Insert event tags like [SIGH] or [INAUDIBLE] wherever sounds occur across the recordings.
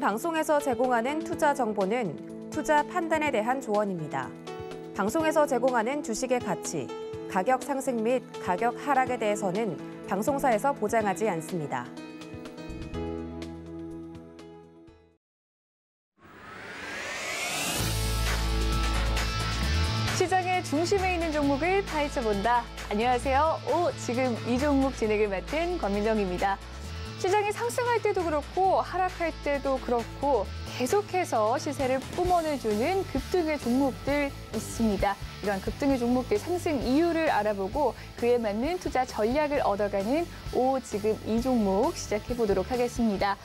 본 방송에서 제공하는 투자 정보는 투자 판단에 대한 조언입니다. 방송에서 제공하는 주식의 가치, 가격 상승 및 가격 하락에 대해서는 방송사에서 보장하지 않습니다. 시장의 중심에 있는 종목을 파헤쳐 본다. 안녕하세요. 오, 지금 이 종목 진행을 맡은 권민정입니다. 시장이 상승할 때도 그렇고 하락할 때도 그렇고 계속해서 시세를 뿜어내주는 급등의 종목들 있습니다. 이러한 급등의 종목들 상승 이유를 알아보고 그에 맞는 투자 전략을 얻어가는 오 지금 이 종목 시작해 보도록 하겠습니다.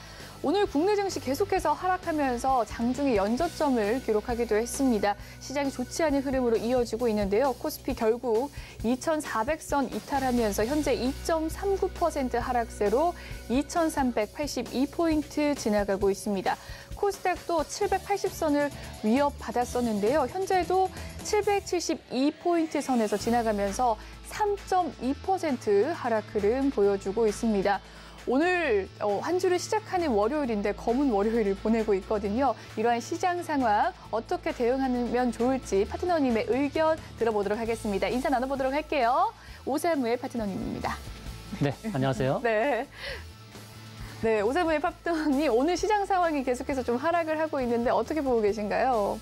오늘 국내 증시 계속해서 하락하면서 장중에 연저점을 기록하기도 했습니다. 시장이 좋지 않은 흐름으로 이어지고 있는데요. 코스피 결국 2,400선 이탈하면서 현재 2.39% 하락세로 2,382포인트 지나가고 있습니다. 코스닥도 780선을 위협받았었는데요. 현재도 772포인트 선에서 지나가면서 3.2% 하락 흐름 보여주고 있습니다. 오늘 어, 한 주를 시작하는 월요일인데 검은 월요일을 보내고 있거든요. 이러한 시장 상황 어떻게 대응하면 좋을지 파트너님의 의견 들어보도록 하겠습니다. 인사 나눠보도록 할게요. 오세무의 파트너님입니다. 네, 안녕하세요. [LAUGHS] 네. 네, 오세무의 파트너님 오늘 시장 상황이 계속해서 좀 하락을 하고 있는데 어떻게 보고 계신가요?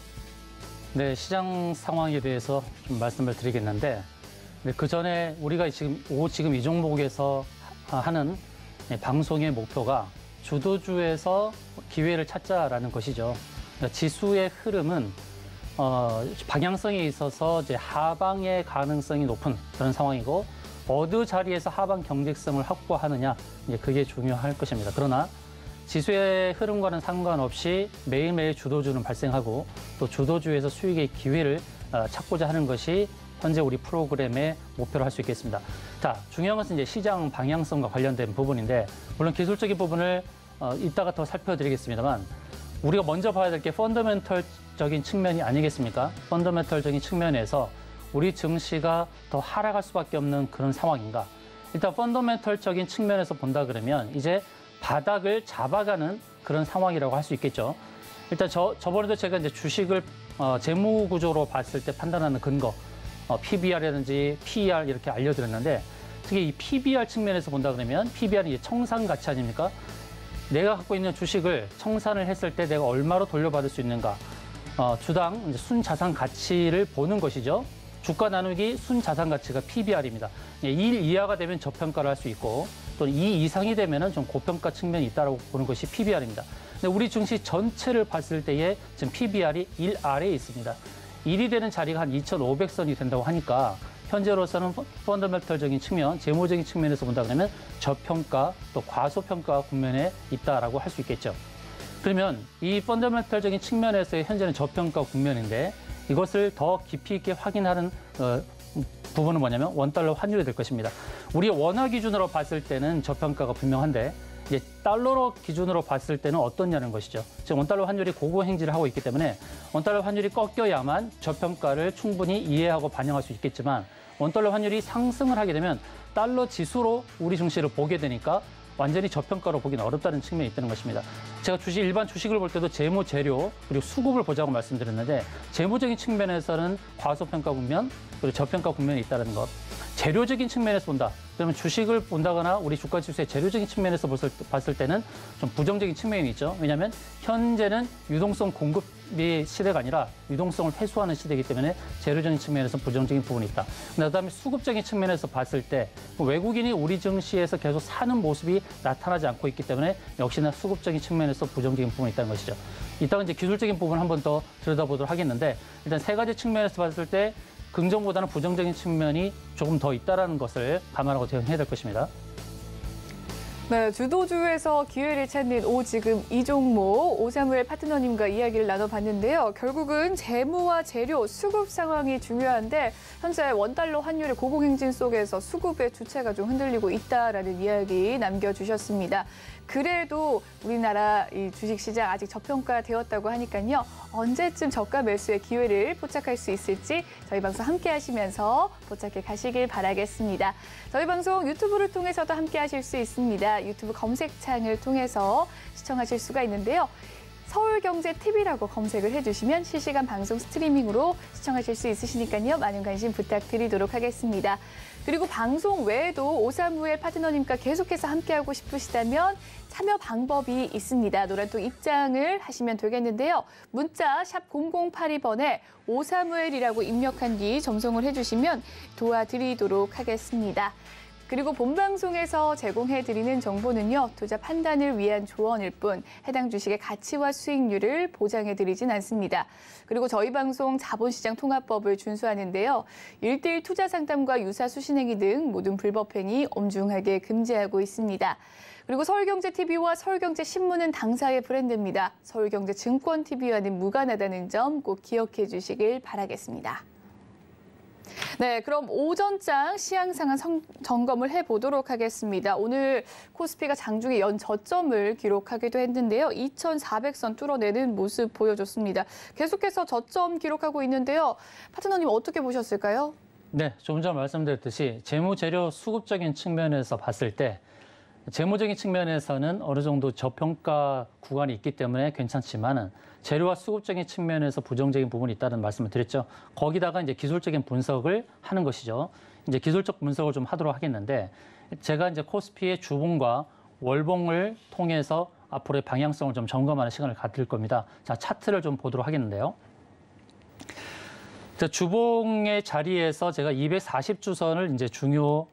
네, 시장 상황에 대해서 좀 말씀을 드리겠는데 네, 그 전에 우리가 지금 오 지금 이 종목에서 하는 네, 방송의 목표가 주도주에서 기회를 찾자라는 것이죠. 그러니까 지수의 흐름은 어, 방향성에 있어서 이제 하방의 가능성이 높은 그런 상황이고 어느 자리에서 하방 경직성을 확보하느냐 이제 그게 중요할 것입니다. 그러나 지수의 흐름과는 상관없이 매일매일 주도주는 발생하고 또 주도주에서 수익의 기회를 어, 찾고자 하는 것이 현재 우리 프로그램의 목표로 할 수 있겠습니다. 자, 중요한 것은 이제 시장 방향성과 관련된 부분인데 물론 기술적인 부분을 어, 이따가 더 살펴드리겠습니다만 우리가 먼저 봐야 될 게 펀더멘털적인 측면이 아니겠습니까? 펀더멘털적인 측면에서 우리 증시가 더 하락할 수밖에 없는 그런 상황인가? 일단 펀더멘털적인 측면에서 본다 그러면 이제 바닥을 잡아가는 그런 상황이라고 할 수 있겠죠. 일단 저 저번에도 제가 이제 주식을 어, 재무 구조로 봤을 때 판단하는 근거 어, PBR이라든지 PER 이렇게 알려드렸는데 특히 이 PBR 측면에서 본다 그러면 PBR이 청산 가치 아닙니까? 내가 갖고 있는 주식을 청산을 했을 때 내가 얼마로 돌려받을 수 있는가? 어, 주당 순자산 가치를 보는 것이죠. 주가 나누기 순자산 가치가 PBR입니다. 1 이하가 되면 저평가를 할 수 있고 또는 2 이상이 되면 좀 고평가 측면이 있다고 보는 것이 PBR입니다. 근데 우리 증시 전체를 봤을 때에 지금 PBR이 1 아래에 있습니다. 1이 되는 자리가 한 2,500선이 된다고 하니까 현재로서는 펀더멘털적인 측면, 재무적인 측면에서 본다 그러면 저평가 또 과소평가 국면에 있다라고 할 수 있겠죠. 그러면 이 펀더멘털적인 측면에서의 현재는 저평가 국면인데 이것을 더 깊이 있게 확인하는 어, 부분은 뭐냐면 원달러 환율이 될 것입니다. 우리 원화 기준으로 봤을 때는 저평가가 분명한데 이제 달러로 기준으로 봤을 때는 어떻냐는 것이죠. 지금 원달러 환율이 고고 행진을 하고 있기 때문에 원달러 환율이 꺾여야만 저평가를 충분히 이해하고 반영할 수 있겠지만 원달러 환율이 상승을 하게 되면 달러 지수로 우리 증시를 보게 되니까 완전히 저평가로 보기는 어렵다는 측면이 있다는 것입니다. 제가 주식 일반 주식을 볼 때도 재무 재료 그리고 수급을 보자고 말씀드렸는데 재무적인 측면에서는 과소평가 국면 그리고 저평가 국면이 있다는 것. 재료적인 측면에서 본다. 그러면 주식을 본다거나 우리 주가 지수의 재료적인 측면에서 봤을 때는 좀 부정적인 측면이 있죠. 왜냐하면 현재는 유동성 공급의 시대가 아니라 유동성을 회수하는 시대이기 때문에 재료적인 측면에서 부정적인 부분이 있다. 그다음에 수급적인 측면에서 봤을 때 외국인이 우리 증시에서 계속 사는 모습이 나타나지 않고 있기 때문에 역시나 수급적인 측면에서 부정적인 부분이 있다는 것이죠. 이따가 이제 기술적인 부분 한번 더 들여다보도록 하겠는데 일단 세 가지 측면에서 봤을 때 긍정보다는 부정적인 측면이 조금 더 있다는 것을 감안하고 대응해야 될 것입니다. 네, 주도주에서 기회를 찾는 오 지금 이 종목 오사무엘 파트너님과 이야기를 나눠봤는데요. 결국은 재무와 재료, 수급 상황이 중요한데 현재 원달러 환율의 고공행진 속에서 수급의 주체가 좀 흔들리고 있다라는 이야기 남겨주셨습니다. 그래도 우리나라 이 주식시장 아직 저평가되었다고 하니까요. 언제쯤 저가 매수의 기회를 포착할 수 있을지 저희 방송 함께 하시면서 포착해 가시길 바라겠습니다. 저희 방송 유튜브를 통해서도 함께 하실 수 있습니다. 유튜브 검색창을 통해서 시청하실 수가 있는데요. 서울경제TV라고 검색을 해주시면 실시간 방송 스트리밍으로 시청하실 수 있으시니까요. 많은 관심 부탁드리도록 하겠습니다. 그리고 방송 외에도 오사무엘 파트너님과 계속해서 함께하고 싶으시다면 참여 방법이 있습니다. 노란통 입장을 하시면 되겠는데요. 문자 샵 0082번에 오사무엘이라고 입력한 뒤 점송을 해주시면 도와드리도록 하겠습니다. 그리고 본 방송에서 제공해드리는 정보는요, 투자 판단을 위한 조언일 뿐 해당 주식의 가치와 수익률을 보장해드리진 않습니다. 그리고 저희 방송 자본시장 통합법을 준수하는데요, 일대일 투자 상담과 유사 수신행위 등 모든 불법 행위 엄중하게 금지하고 있습니다. 그리고 서울경제TV와 서울경제신문은 당사의 브랜드입니다. 서울경제증권TV와는 무관하다는 점 꼭 기억해 주시길 바라겠습니다. 네, 그럼 오전장 시향 상황 성- 점검을 해보도록 하겠습니다. 오늘 코스피가 장중에 연 저점을 기록하기도 했는데요. 2,400선 뚫어내는 모습 보여줬습니다. 계속해서 저점 기록하고 있는데요. 파트너님 어떻게 보셨을까요? 네, 좀전 말씀드렸듯이 재무 재료 수급적인 측면에서 봤을 때 재무적인 측면에서는 어느 정도 저평가 구간이 있기 때문에 괜찮지만은 재료와 수급적인 측면에서 부정적인 부분이 있다는 말씀을 드렸죠. 거기다가 이제 기술적인 분석을 하는 것이죠. 이제 기술적 분석을 좀 하도록 하겠는데 제가 이제 코스피의 주봉과 월봉을 통해서 앞으로의 방향성을 좀 점검하는 시간을 가질 겁니다. 자, 차트를 좀 보도록 하겠는데요. 자, 주봉의 자리에서 제가 240주선을 이제 중요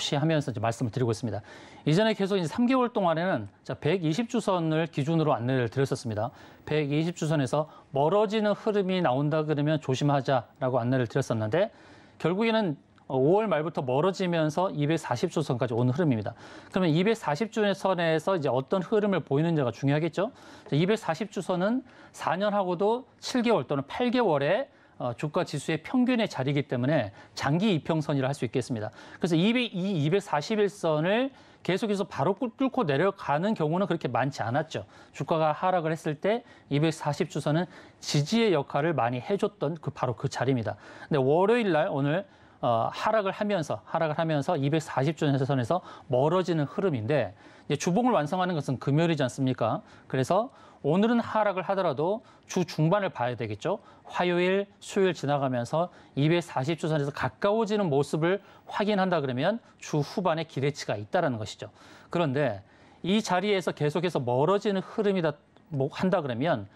시하면서 이제 말씀을 드리고 있습니다. 이전에 계속 이제 3개월 동안에는 자, 120주선을 기준으로 안내를 드렸었습니다. 120주선에서 멀어지는 흐름이 나온다 그러면 조심하자라고 안내를 드렸었는데 결국에는 5월 말부터 멀어지면서 240주선까지 온 흐름입니다. 그러면 240주선에서 이제 어떤 흐름을 보이는지가 중요하겠죠. 240주선은 4년하고도 7개월 또는 8개월의 어, 주가 지수의 평균의 자리이기 때문에 장기 이평선이라 할 수 있겠습니다. 그래서 200, 이 241선을 계속해서 바로 뚫- 뚫고 내려가는 경우는 그렇게 많지 않았죠. 주가가 하락을 했을 때 240주선은 지지의 역할을 많이 해줬던 그 바로 그 자리입니다. 근데 월요일 날 오늘 어, 하락을 하면서 하락을 하면서 240주선에서 멀어지는 흐름인데 주봉을 완성하는 것은 금요일이지 않습니까? 그래서 오늘은 하락을 하더라도 주 중반을 봐야 되겠죠. 화요일, 수요일 지나가면서 240주 선에서 가까워지는 모습을 확인한다 그러면 주 후반에 기대치가 있다라는 것이죠. 그런데 이 자리에서 계속해서 멀어지는 흐름이다 뭐 한다 그러면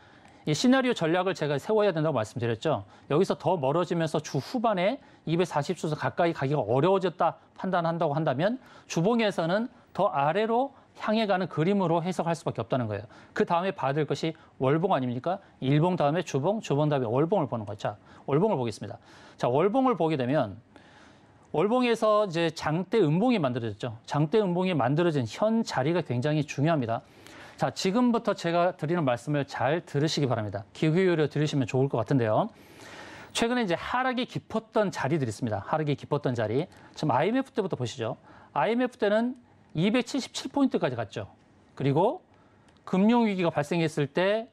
이 시나리오 전략을 제가 세워야 된다고 말씀드렸죠. 여기서 더 멀어지면서 주 후반에 240주선 가까이 가기가 어려워졌다 판단한다고 한다면 주봉에서는 더 아래로 향해 가는 그림으로 해석할 수밖에 없다는 거예요. 그 다음에 될 것이 월봉 아닙니까? 일봉 다음에 주봉, 주봉 다음에 월봉을 보는 거죠. 자, 월봉을 보겠습니다. 자, 월봉을 보게 되면 월봉에서 이제 장대 음봉이 만들어졌죠. 장대 음봉이 만들어진 현 자리가 굉장히 중요합니다. 자, 지금부터 제가 드리는 말씀을 잘 들으시기 바랍니다. 귀 기울여 들으시면 좋을 것 같은데요. 최근에 이제 하락이 깊었던 자리들이 있습니다. 하락이 깊었던 자리. 지금 IMF 때부터 보시죠. IMF 때는 277포인트까지 갔죠. 그리고 금융위기가 발생했을 때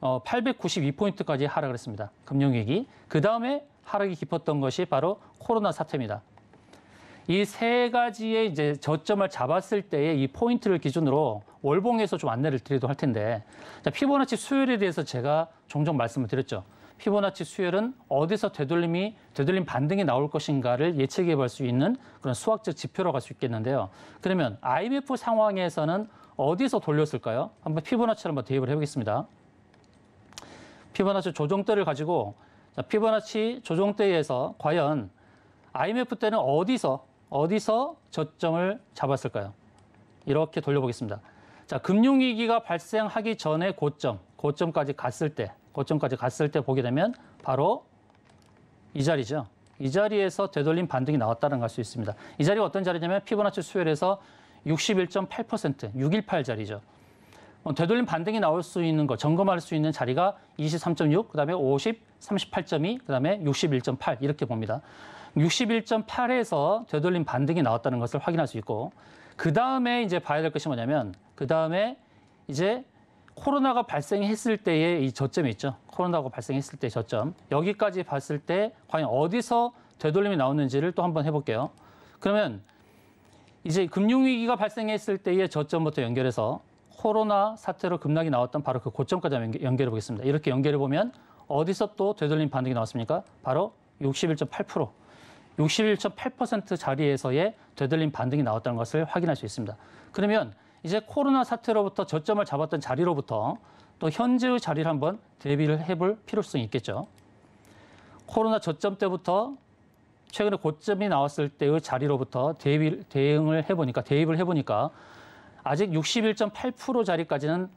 어, 892포인트까지 하락을 했습니다. 금융위기. 그 다음에 하락이 깊었던 것이 바로 코로나 사태입니다. 이 세 가지의 이제 저점을 잡았을 때의 이 포인트를 기준으로 월봉에서 좀 안내를 드리도록 할 텐데, 자, 피보나치 수율에 대해서 제가 종종 말씀을 드렸죠. 피보나치 수율은 어디서 되돌림이 되돌림 반등이 나올 것인가를 예측해 볼 수 있는 그런 수학적 지표라고 할 수 있겠는데요. 그러면 IMF 상황에서는 어디서 돌렸을까요? 한번 피보나치를 한번 대입을 해보겠습니다. 피보나치 조정대를 가지고 자, 피보나치 조정대에서 과연 IMF 때는 어디서 어디서 저점을 잡았을까요? 이렇게 돌려보겠습니다. 자, 금융위기가 발생하기 전에 고점, 고점까지 갔을 때, 고점까지 갔을 때 보게 되면 바로 이 자리죠. 이 자리에서 되돌림 반등이 나왔다는 걸 알 수 있습니다. 이 자리가 어떤 자리냐면 피보나치 수열에서 61.8%, 618 자리죠. 어, 되돌림 반등이 나올 수 있는 거, 점검할 수 있는 자리가 23.6, 그다음에 50, 38.2, 그다음에 61.8 이렇게 봅니다. 61.8에서 되돌림 반등이 나왔다는 것을 확인할 수 있고 그 다음에 이제 봐야 될 것이 뭐냐면 그 다음에 이제 코로나가 발생했을 때의 이 저점이 있죠. 코로나가 발생했을 때 저점. 여기까지 봤을 때 과연 어디서 되돌림이 나오는지를 또 한번 해볼게요. 그러면 이제 금융위기가 발생했을 때의 저점부터 연결해서 코로나 사태로 급락이 나왔던 바로 그 고점까지 연결해 보겠습니다. 이렇게 연결해 보면 어디서 또 되돌림 반등이 나왔습니까? 바로 61.8%. 61.8% 자리에서의 되돌림 반등이 나왔다는 것을 확인할 수 있습니다. 그러면 이제 코로나 사태로부터 저점을 잡았던 자리로부터 또 현재의 자리를 한번 대비를 해볼 필요성이 있겠죠. 코로나 저점 때부터 최근에 고점이 나왔을 때의 자리로부터 대비, 대응을 해보니까 대입을 해보니까 아직 61.8% 자리까지는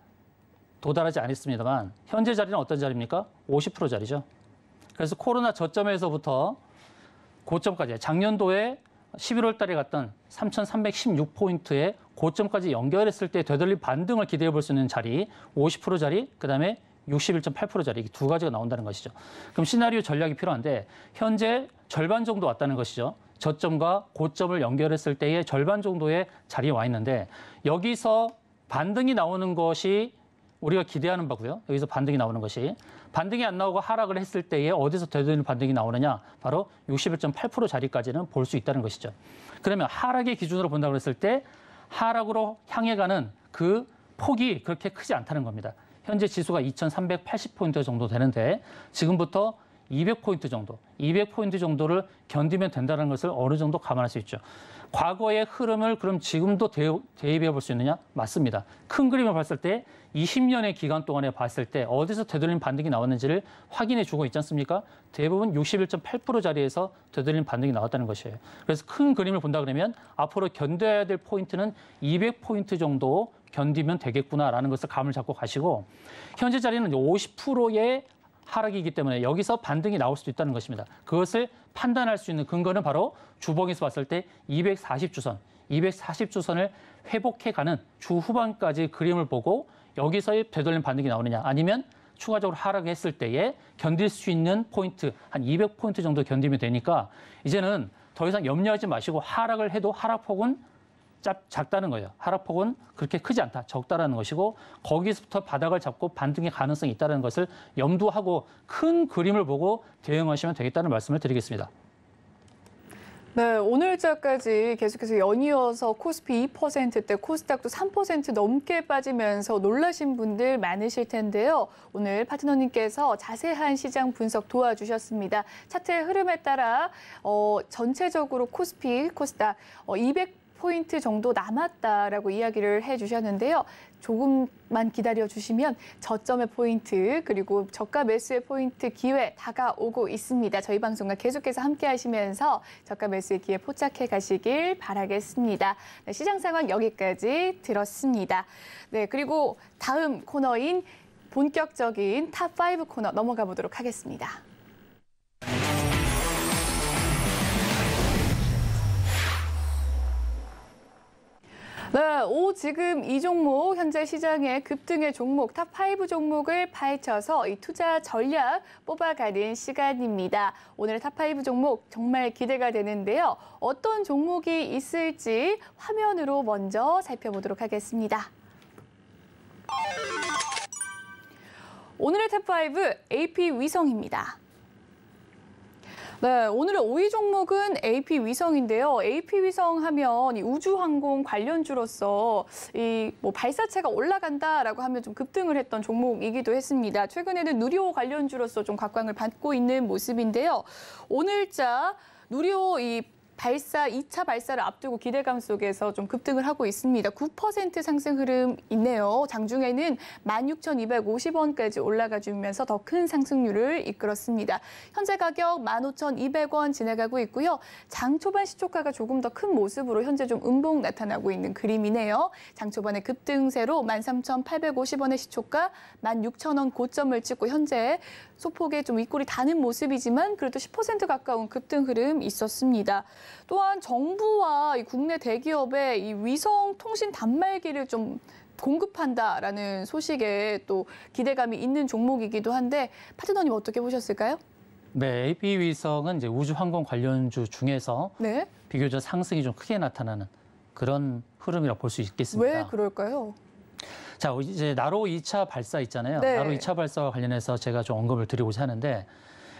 도달하지 않았습니다만 현재 자리는 어떤 자리입니까? 50% 자리죠. 그래서 코로나 저점에서부터 고점까지 작년도에 11월 달에 갔던 3,316포인트의 고점까지 연결했을 때 되돌림 반등을 기대해 볼 수 있는 자리 50% 자리 그다음에 61.8% 자리 이두 가지가 나온다는 것이죠. 그럼 시나리오 전략이 필요한데 현재 절반 정도 왔다는 것이죠. 저점과 고점을 연결했을 때의 절반 정도의 자리에 와 있는데 여기서 반등이 나오는 것이 우리가 기대하는 바고요. 여기서 반등이 나오는 것이 반등이 안 나오고 하락을 했을 때에 어디서 되돌림 반등이 나오느냐? 바로 61.8% 자리까지는 볼 수 있다는 것이죠. 그러면 하락의 기준으로 본다고 했을 때 하락으로 향해 가는 그 폭이 그렇게 크지 않다는 겁니다. 현재 지수가 2,380포인트 정도 되는데 지금부터 200포인트 정도, 200포인트 정도를 견디면 된다는 것을 어느 정도 감안할 수 있죠. 과거의 흐름을 그럼 지금도 대, 대입해 볼 수 있느냐? 맞습니다. 큰 그림을 봤을 때 20년의 기간 동안에 봤을 때 어디서 되돌림 반등이 나왔는지를 확인해 주고 있지 않습니까? 대부분 61.8% 자리에서 되돌림 반등이 나왔다는 것이에요. 그래서 큰 그림을 본다 그러면 앞으로 견뎌야 될 포인트는 200포인트 정도 견디면 되겠구나라는 것을 감을 잡고 가시고 현재 자리는 50%의 하락이기 때문에 여기서 반등이 나올 수도 있다는 것입니다. 그것을 판단할 수 있는 근거는 바로 주봉에서 봤을 때 240주선, 240주선을 회복해가는 주 후반까지 그림을 보고 여기서의 되돌림 반등이 나오느냐 아니면 추가적으로 하락했을 때에 견딜 수 있는 포인트 한 200포인트 정도 견디면 되니까 이제는 더 이상 염려하지 마시고 하락을 해도 하락폭은 작, 작다는 거예요. 하락폭은 그렇게 크지 않다, 적다라는 것이고 거기서부터 바닥을 잡고 반등의 가능성이 있다는 것을 염두하고 큰 그림을 보고 대응하시면 되겠다는 말씀을 드리겠습니다. 네, 오늘자까지 계속해서 연이어서 코스피 2%대, 코스닥도 3% 넘게 빠지면서 놀라신 분들 많으실 텐데요. 오늘 파트너님께서 자세한 시장 분석 도와주셨습니다. 차트의 흐름에 따라 어, 전체적으로 코스피, 코스닥 어, 200 포인트 정도 남았다라고 이야기를 해주셨는데요. 조금만 기다려 주시면 저점의 포인트 그리고 저가 매수의 포인트 기회 다가오고 있습니다. 저희 방송과 계속해서 함께 하시면서 저가 매수의 기회 포착해 가시길 바라겠습니다. 네, 시장 상황 여기까지 들었습니다. 네, 그리고 다음 코너인 본격적인 top5 코너 넘어가 보도록 하겠습니다. 네, 오 지금 이 종목 현재 시장의 급등의 종목 top 5 종목을 파헤쳐서 이 투자 전략 뽑아가는 시간입니다. 오늘의 top 5 종목 정말 기대가 되는데요. 어떤 종목이 있을지 화면으로 먼저 살펴보도록 하겠습니다. 오늘의 top5 AP 위성입니다. 네, 오늘의 5위 종목은 AP 위성인데요. AP 위성 하면 이 우주항공 관련주로서 이 뭐 발사체가 올라간다라고 하면 좀 급등을 했던 종목이기도 했습니다. 최근에는 누리호 관련주로서 좀 각광을 받고 있는 모습인데요. 오늘자 누리호 이 발사 2차 발사를 앞두고 기대감 속에서 좀 급등을 하고 있습니다. 9% 상승 흐름 있네요. 장중에는 16,250원까지 올라가 주면서 더 큰 상승률을 이끌었습니다. 현재 가격 15,200원 지나가고 있고요. 장 초반 시초가가 조금 더 큰 모습으로 현재 좀 음봉 나타나고 있는 그림이네요. 장 초반의 급등세로 13,850원의 시초가 16,000원 고점을 찍고 현재 소폭의 좀 윗골이 다는 모습이지만 그래도 10% 가까운 급등 흐름 있었습니다. 또한 정부와 이 국내 대기업의 이 위성 통신 단말기를 좀 공급한다라는 소식에 또 기대감이 있는 종목이기도 한데 파트너님 어떻게 보셨을까요? 네, AP 위성은 이제 우주 항공 관련주 중에서 네. 비교적 상승이 좀 크게 나타나는 그런 흐름이라고 볼 수 있겠습니다. 왜 그럴까요? 자, 이제 나로 2차 발사 있잖아요. 네. 나로 2차 발사와 관련해서 제가 좀 언급을 드리고자 하는데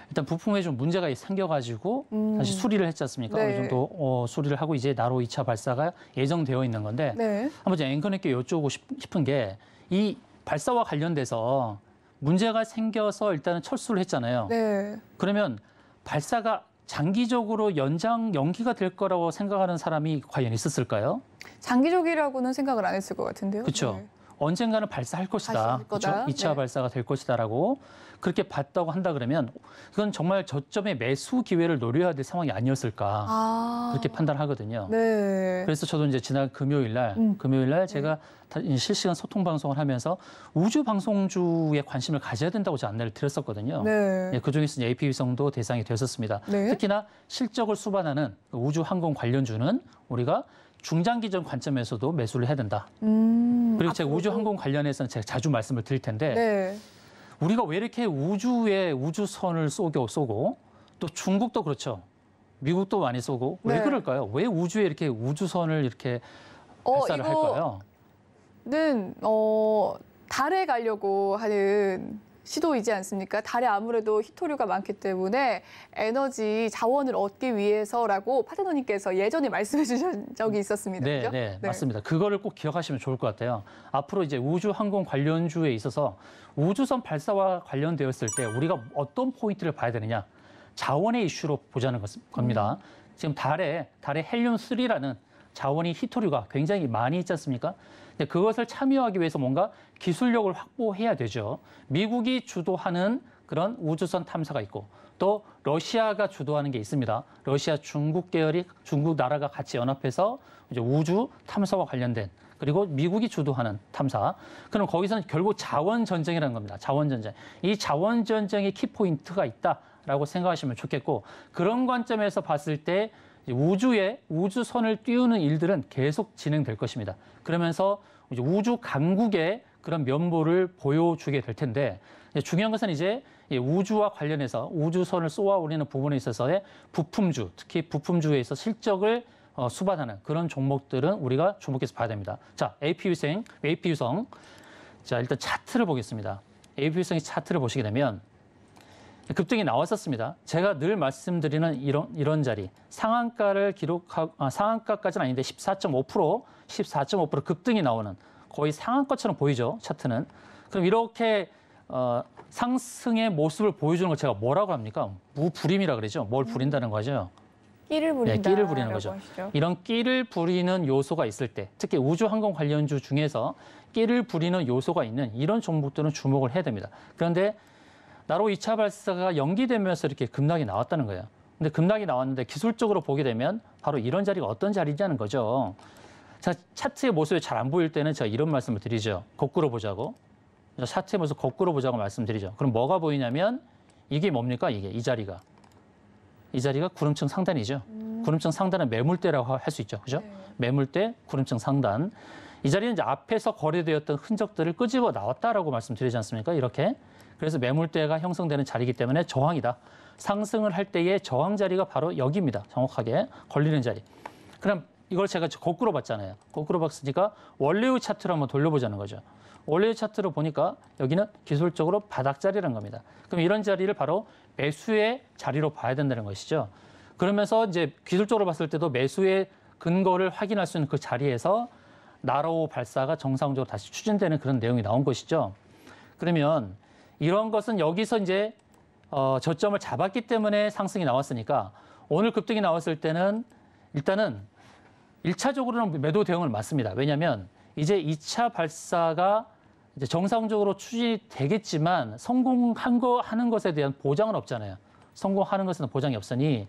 일단 부품에 좀 문제가 생겨가지고 음. 다시 수리를 했지 않습니까? 네. 어느 정도 어, 수리를 하고 이제 나로 2차 발사가 예정되어 있는 건데 네. 한번 제 앵커님께 여쭤보고 싶- 싶은 게 이 발사와 관련돼서 문제가 생겨서 일단은 철수를 했잖아요. 네. 그러면 발사가 장기적으로 연장 연기가 될 거라고 생각하는 사람이 과연 있었을까요? 장기적이라고는 생각을 안 했을 것 같은데요. 그렇죠. 네. 언젠가는 발사할 것이다. 그렇죠? 2차 네. 발사가 될 것이다라고 그렇게 봤다고 한다 그러면 그건 정말 저점의 매수 기회를 노려야 될 상황이 아니었을까 아. 그렇게 판단하거든요. 네. 그래서 저도 이제 지난 금요일 날, 음. 금요일 날 제가 다- 이 실시간 소통 방송을 하면서 우주 방송주에 관심을 가져야 된다고 제가 안내를 드렸었거든요. 네. 예, 그 중에서 AP 위성도 대상이 됐었습니다. 네. 특히나 실적을 수반하는 그 우주 항공 관련주는 우리가 중장기적 관점에서도 매수를 해야 된다. 음. 그리고 제가 우주 항공 관련해서는 제가 자주 말씀을 드릴 텐데 네. 우리가 왜 이렇게 우주에 우주선을 쏘고 쏘고 또 중국도 그렇죠. 미국도 많이 쏘고 왜 네. 그럴까요? 왜 우주에 이렇게 우주선을 이렇게 어, 발사를 할까요? 이거는 어 달에 가려고 하는 시도이지 않습니까? 달에 아무래도 히토류가 많기 때문에 에너지 자원을 얻기 위해서라고 파트너님께서 예전에 [LAUGHS] 말씀해 주신 적이 있었습니다. 네, 그죠? 네, 맞습니다. 그거를 꼭 기억하시면 좋을 것 같아요. 앞으로 이제 우주 항공 관련주에 있어서 우주선 발사와 관련되었을 때 우리가 어떤 포인트를 봐야 되느냐 자원의 이슈로 보자는 것, 겁니다. 지금 달에 달에 헬륨 3라는 자원이 히토류가 굉장히 많이 있지 않습니까? 근데 그것을 참여하기 위해서 뭔가 기술력을 확보해야 되죠. 미국이 주도하는 그런 우주선 탐사가 있고 또 러시아가 주도하는 게 있습니다. 러시아 중국 계열이 중국 나라가 같이 연합해서 이제 우주 탐사와 관련된 그리고 미국이 주도하는 탐사. 그럼 거기서는 결국 자원 전쟁이라는 겁니다. 자원 전쟁. 이 자원 전쟁의 키 포인트가 있다라고 생각하시면 좋겠고 그런 관점에서 봤을 때 우주에 우주선을 띄우는 일들은 계속 진행될 것입니다. 그러면서 우주 강국의 그런 면모를 보여주게 될 텐데 중요한 것은 이제 이 우주와 관련해서 우주선을 쏘아 올리는 부분에 있어서의 부품주, 특히 부품주에서 실적을 어, 수반하는 그런 종목들은 우리가 주목해서 봐야 됩니다. 자, AP 위생, AP 위성. 자, 일단 차트를 보겠습니다. AP 위성의 차트를 보시게 되면 급등이 나왔었습니다. 제가 늘 말씀드리는 이런 이런 자리 상한가를 기록하고 아, 상한가까지는 아닌데 14.5% 14.5% 급등이 나오는 거의 상한가처럼 보이죠 차트는. 그럼 이렇게 어, 상승의 모습을 보여주는 걸 제가 뭐라고 합니까? 무불임이라 그러죠. 뭘 부린다는 거죠. 끼를 부린다. 네, 끼를 부리는 거죠. 이런 끼를 부리는 요소가 있을 때, 특히 우주 항공 관련주 중에서 끼를 부리는 요소가 있는 이런 종목들은 주목을 해야 됩니다. 그런데 나로 2차 발사가 연기되면서 이렇게 급락이 나왔다는 거예요. 근데 급락이 나왔는데 기술적으로 보게 되면 바로 이런 자리가 어떤 자리냐는 거죠. 자, 차트의 모습이 잘 안 보일 때는 제가 이런 말씀을 드리죠. 거꾸로 보자고. 자, 차트의 모습 거꾸로 보자고 말씀드리죠. 그럼 뭐가 보이냐면 이게 뭡니까? 이게 이 자리가. 이 자리가 구름층 상단이죠. 구름층 상단은 매물대라고 할 수 있죠. 그죠? 네. 매물대, 구름층 상단. 이 자리는 이제 앞에서 거래되었던 흔적들을 끄집어 나왔다라고 말씀드리지 않습니까? 이렇게. 그래서 매물대가 형성되는 자리이기 때문에 저항이다. 상승을 할 때의 저항 자리가 바로 여기입니다. 정확하게 걸리는 자리. 그럼 이걸 제가 거꾸로 봤잖아요. 거꾸로 봤으니까 원래의 차트를 한번 돌려보자는 거죠. 원래의 차트를 보니까 여기는 기술적으로 바닥 자리라는 겁니다. 그럼 이런 자리를 바로 매수의 자리로 봐야 된다는 것이죠. 그러면서 이제 기술적으로 봤을 때도 매수의 근거를 확인할 수 있는 그 자리에서 나로 발사가 정상적으로 다시 추진되는 그런 내용이 나온 것이죠. 그러면 이런 것은 여기서 이제 어, 저점을 잡았기 때문에 상승이 나왔으니까 오늘 급등이 나왔을 때는 일단은 일차적으로는 매도 대응을 맞습니다. 왜냐하면 이제 2차 발사가 이제 정상적으로 추진이 되겠지만 성공한 거 하는 것에 대한 보장은 없잖아요. 성공하는 것은 보장이 없으니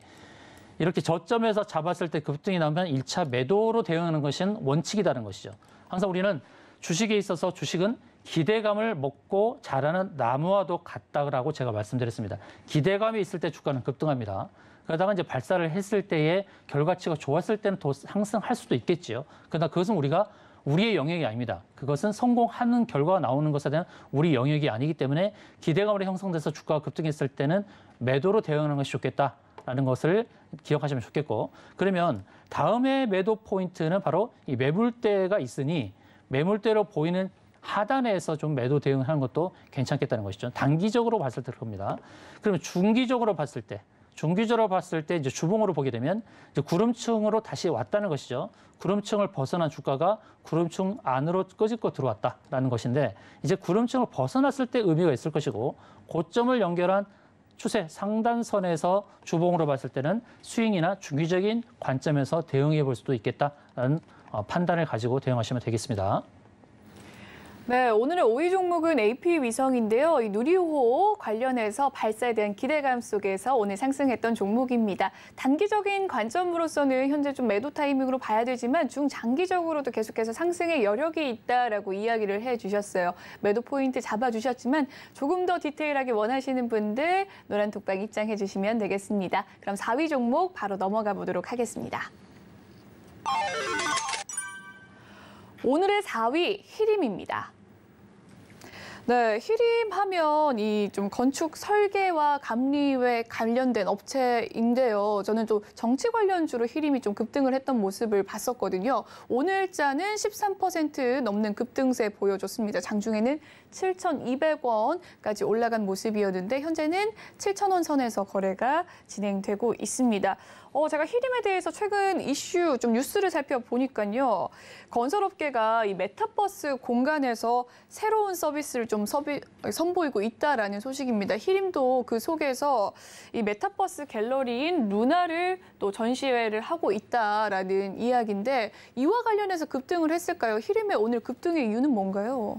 이렇게 저점에서 잡았을 때 급등이 나면 1차 매도로 대응하는 것은 원칙이다는 것이죠. 항상 우리는 주식에 있어서 주식은 기대감을 먹고 자라는 나무와도 같다라고 제가 말씀드렸습니다. 기대감이 있을 때 주가는 급등합니다. 그러다가 이제 발사를 했을 때의 결과치가 좋았을 때는 더 상승할 수도 있겠지요. 그러나 그것은 우리가 우리의 영역이 아닙니다. 그것은 성공하는 결과가 나오는 것에 대한 우리 영역이 아니기 때문에 기대감으로 형성돼서 주가가 급등했을 때는 매도로 대응하는 것이 좋겠다라는 것을 기억하시면 좋겠고 그러면 다음에 매도 포인트는 바로 이 매물대가 있으니 매물대로 보이는 하단에서 좀 매도 대응하는 것도 괜찮겠다는 것이죠. 단기적으로 봤을 때 그럽니다. 그러면 중기적으로 봤을 때 중기적으로 봤을 때 이제 주봉으로 보게 되면 이제 구름층으로 다시 왔다는 것이죠. 구름층을 벗어난 주가가 구름층 안으로 끄집고 들어왔다라는 것인데 이제 구름층을 벗어났을 때 의미가 있을 것이고 고점을 연결한 추세 상단선에서 주봉으로 봤을 때는 스윙이나 중기적인 관점에서 대응해 볼 수도 있겠다라는 어, 판단을 가지고 대응하시면 되겠습니다. 네, 오늘의 5위 종목은 AP 위성인데요. 이 누리호 관련해서 발사에 대한 기대감 속에서 오늘 상승했던 종목입니다. 단기적인 관점으로서는 현재 좀 매도 타이밍으로 봐야 되지만 중장기적으로도 계속해서 상승의 여력이 있다라고 이야기를 해 주셨어요. 매도 포인트 잡아 주셨지만 조금 더 디테일하게 원하시는 분들 노란 톡방 입장해 주시면 되겠습니다. 그럼 4위 종목 바로 넘어가 보도록 하겠습니다. 오늘의 4위 히림입니다. 네, 히림 하면 이 좀 건축 설계와 감리에 관련된 업체인데요. 저는 또 정치 관련주로 히림이 좀 급등을 했던 모습을 봤었거든요. 오늘자는 13% 넘는 급등세 보여줬습니다. 장중에는 7,200원까지 올라간 모습이었는데 현재는 7,000원 선에서 거래가 진행되고 있습니다. 어, 제가 희림에 대해서 최근 이슈 좀 뉴스를 살펴보니까요. 건설업계가 이 메타버스 공간에서 새로운 서비스를 좀 서비, 선보이고 있다라는 소식입니다. 희림도 그 속에서 이 메타버스 갤러리인 루나를 또 전시회를 하고 있다라는 이야기인데 이와 관련해서 급등을 했을까요? 희림의 오늘 급등의 이유는 뭔가요?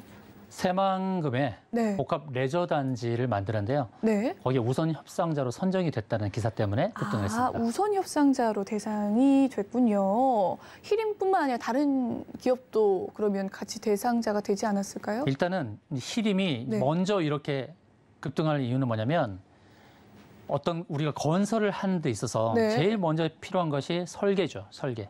새만금에 네. 복합 레저 단지를 만드는데요. 네. 거기에 우선 협상자로 선정이 됐다는 기사 때문에 급등을 아, 했습니다. 우선 협상자로 대상이 됐군요. 히림뿐만 아니라 다른 기업도 그러면 같이 대상자가 되지 않았을까요? 일단은 히림이 네. 먼저 이렇게 급등할 이유는 뭐냐면 어떤 우리가 건설을 하는 데 있어서 네. 제일 먼저 필요한 것이 설계죠, 설계.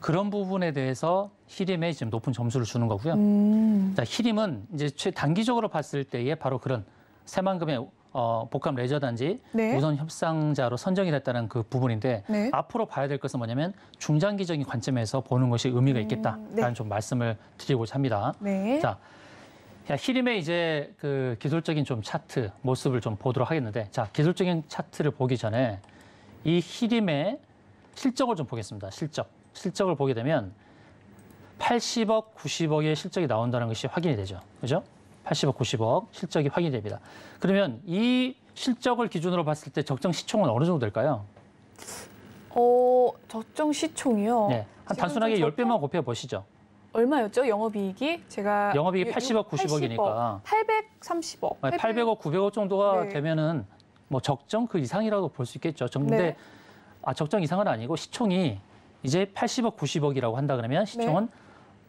네. 그런 부분에 대해서 히림에 지금 높은 점수를 주는 거고요. 음. 자, 히림은 이제 최 단기적으로 봤을 때에 바로 그런 새만금의 어, 복합 레저 단지 네. 우선 협상자로 선정이 됐다는 그 부분인데 네. 앞으로 봐야 될 것은 뭐냐면 중장기적인 관점에서 보는 것이 의미가 음, 있겠다라는 네. 좀 말씀을 드리고자 합니다. 네. 자, 자, 히림의 이제 그 기술적인 좀 차트 모습을 좀 보도록 하겠는데, 자, 기술적인 차트를 보기 전에 이 히림의 실적을 좀 보겠습니다. 실적. 실적을 보게 되면 80억, 90억의 실적이 나온다는 것이 확인이 되죠. 그죠? 80억, 90억 실적이 확인이 됩니다. 그러면 이 실적을 기준으로 봤을 때 적정 시총은 어느 정도 될까요? 어, 적정 시총이요. 네. 한 단순하게 좀 10배만 곱해 보시죠. 얼마였죠? 영업이익이 제가 영업이익이 유- 80억, 80억, 90억이니까. 830억. 800억, 900억 정도가 네. 되면은 뭐 적정 그 이상이라고 볼 수 있겠죠. 정- 근데 네. 아, 적정 이상은 아니고 시총이 이제 80억, 90억이라고 한다 그러면 시총은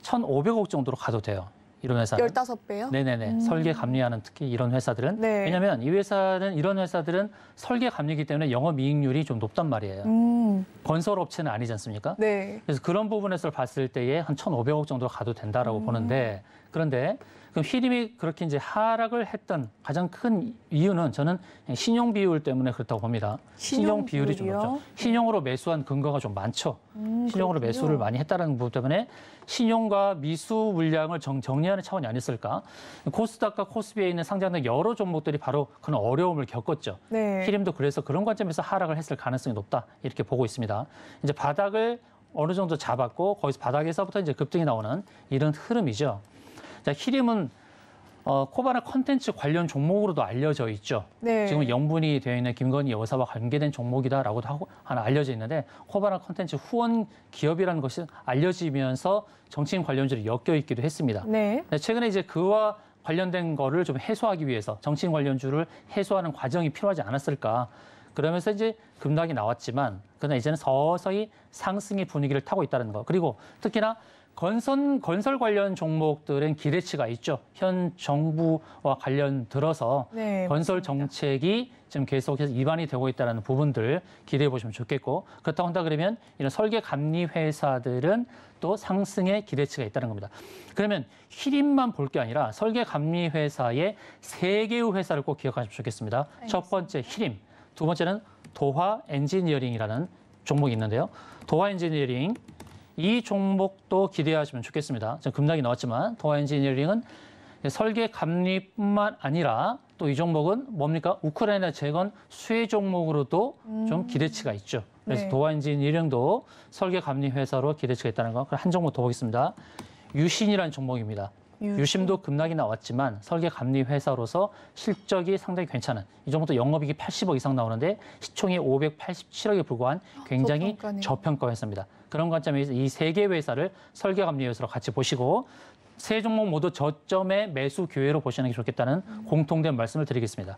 1,500억 정도로 가도 돼요. 이런 회사는. 15배요? 네네네. 음. 설계 감리하는 특히 이런 회사들은 네. 왜냐하면 이 회사는 이런 회사들은 설계 감리기 때문에 영업 이익률이 좀 높단 말이에요. 음. 건설 업체는 아니지 않습니까? 네. 그래서 그런 부분에서 봤을 때에 한 1,500억 정도 가도 된다라고 음. 보는데 그런데 그럼 히림이 그렇게 이제 하락을 했던 가장 큰 이유는 저는 신용 비율 때문에 그렇다고 봅니다. 신용 비율이 좀? 높죠. 신용으로 매수한 근거가 좀 많죠. 음, 신용으로 그렇군요. 매수를 많이 했다는 부분 때문에 신용과 미수 물량을 정, 정리하는 차원이 아니었을까. 코스닥과 코스피에 있는 상장된 여러 종목들이 바로 그런 어려움을 겪었죠. 네. 히림도 그래서 그런 관점에서 하락을 했을 가능성이 높다 이렇게 보고 있습니다. 이제 바닥을 어느 정도 잡았고 거기서 바닥에서부터 이제 급등이 나오는 이런 흐름이죠. 자, 히림은 어, 코바나 컨텐츠 관련 종목으로도 알려져 있죠. 네. 지금 영분이 되어 있는 김건희 여사와 관계된 종목이다라고도 하고 하나 알려져 있는데 코바나 컨텐츠 후원 기업이라는 것이 알려지면서 정치인 관련주로 엮여 있기도 했습니다. 네. 네, 최근에 이제 그와 관련된 거를 좀 해소하기 위해서 정치인 관련주를 해소하는 과정이 필요하지 않았을까. 그러면서 이제 급락이 나왔지만 그러나 이제는 서서히 상승의 분위기를 타고 있다는 거. 그리고 특히나 건설 건설 관련 종목들은 기대치가 있죠. 현 정부와 관련 들어서 네. 건설 정책이 지금 계속해서 입안이 되고 있다는 부분들 기대해 보시면 좋겠고 그렇다고 한다 그러면 이런 설계 감리 회사들은 또 상승의 기대치가 있다는 겁니다. 그러면 희림만 볼 게 아니라 설계 감리 회사의 세 개의 회사를 꼭 기억하시면 좋겠습니다. 첫 번째 희림, 두 번째는 도화 엔지니어링이라는 종목이 있는데요. 도화 엔지니어링 이 종목도 기대하시면 좋겠습니다. 지금 급락이 나왔지만 도화 엔지니어링은 설계 감리뿐만 아니라 또 이 종목은 뭡니까? 우크라이나 재건 수혜 종목으로도 좀 기대치가 있죠. 그래서 네. 도화 엔지니어링도 설계 감리 회사로 기대치가 있다는 거. 그럼 한 종목 더 보겠습니다. 유신이라는 종목입니다. 유신. 유심도 급락이 나왔지만 설계 감리 회사로서 실적이 상당히 괜찮은 이 종목도 영업이익이 80억 이상 나오는데 시총이 587억에 불과한 굉장히 저평가네요. 저평가 회사입니다. 그런 관점에서 이 세개 회사를 설계 감리 회사로 같이 보시고 세 종목 모두 저점의 매수 기회로 보시는 게 좋겠다는 공통된 말씀을 드리겠습니다.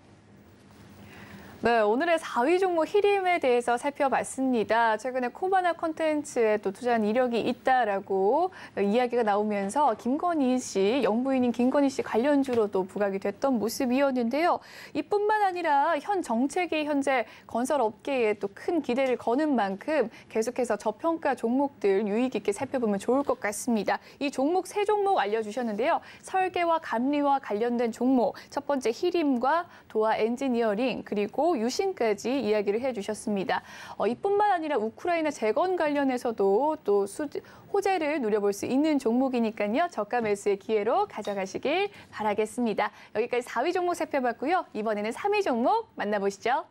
네, 오늘의 4위 종목 히림에 대해서 살펴봤습니다. 최근에 코바나 콘텐츠에 또 투자한 이력이 있다라고 이야기가 나오면서 김건희 씨, 영부인인 김건희 씨 관련주로 또 부각이 됐던 모습이었는데요. 이뿐만 아니라 현 정책이 현재 건설 업계에 또 큰 기대를 거는 만큼 계속해서 저평가 종목들 유의 깊게 살펴보면 좋을 것 같습니다. 이 종목 세 종목 알려주셨는데요. 설계와 감리와 관련된 종목 첫 번째 히림과 도화 엔지니어링 그리고 유신까지 이야기를 해주셨습니다. 어, 이뿐만 아니라 우크라이나 재건 관련해서도 또 수, 호재를 누려볼 수 있는 종목이니까요. 저가 매수의 기회로 가져가시길 바라겠습니다. 여기까지 4위 종목 살펴봤고요. 이번에는 3위 종목 만나보시죠.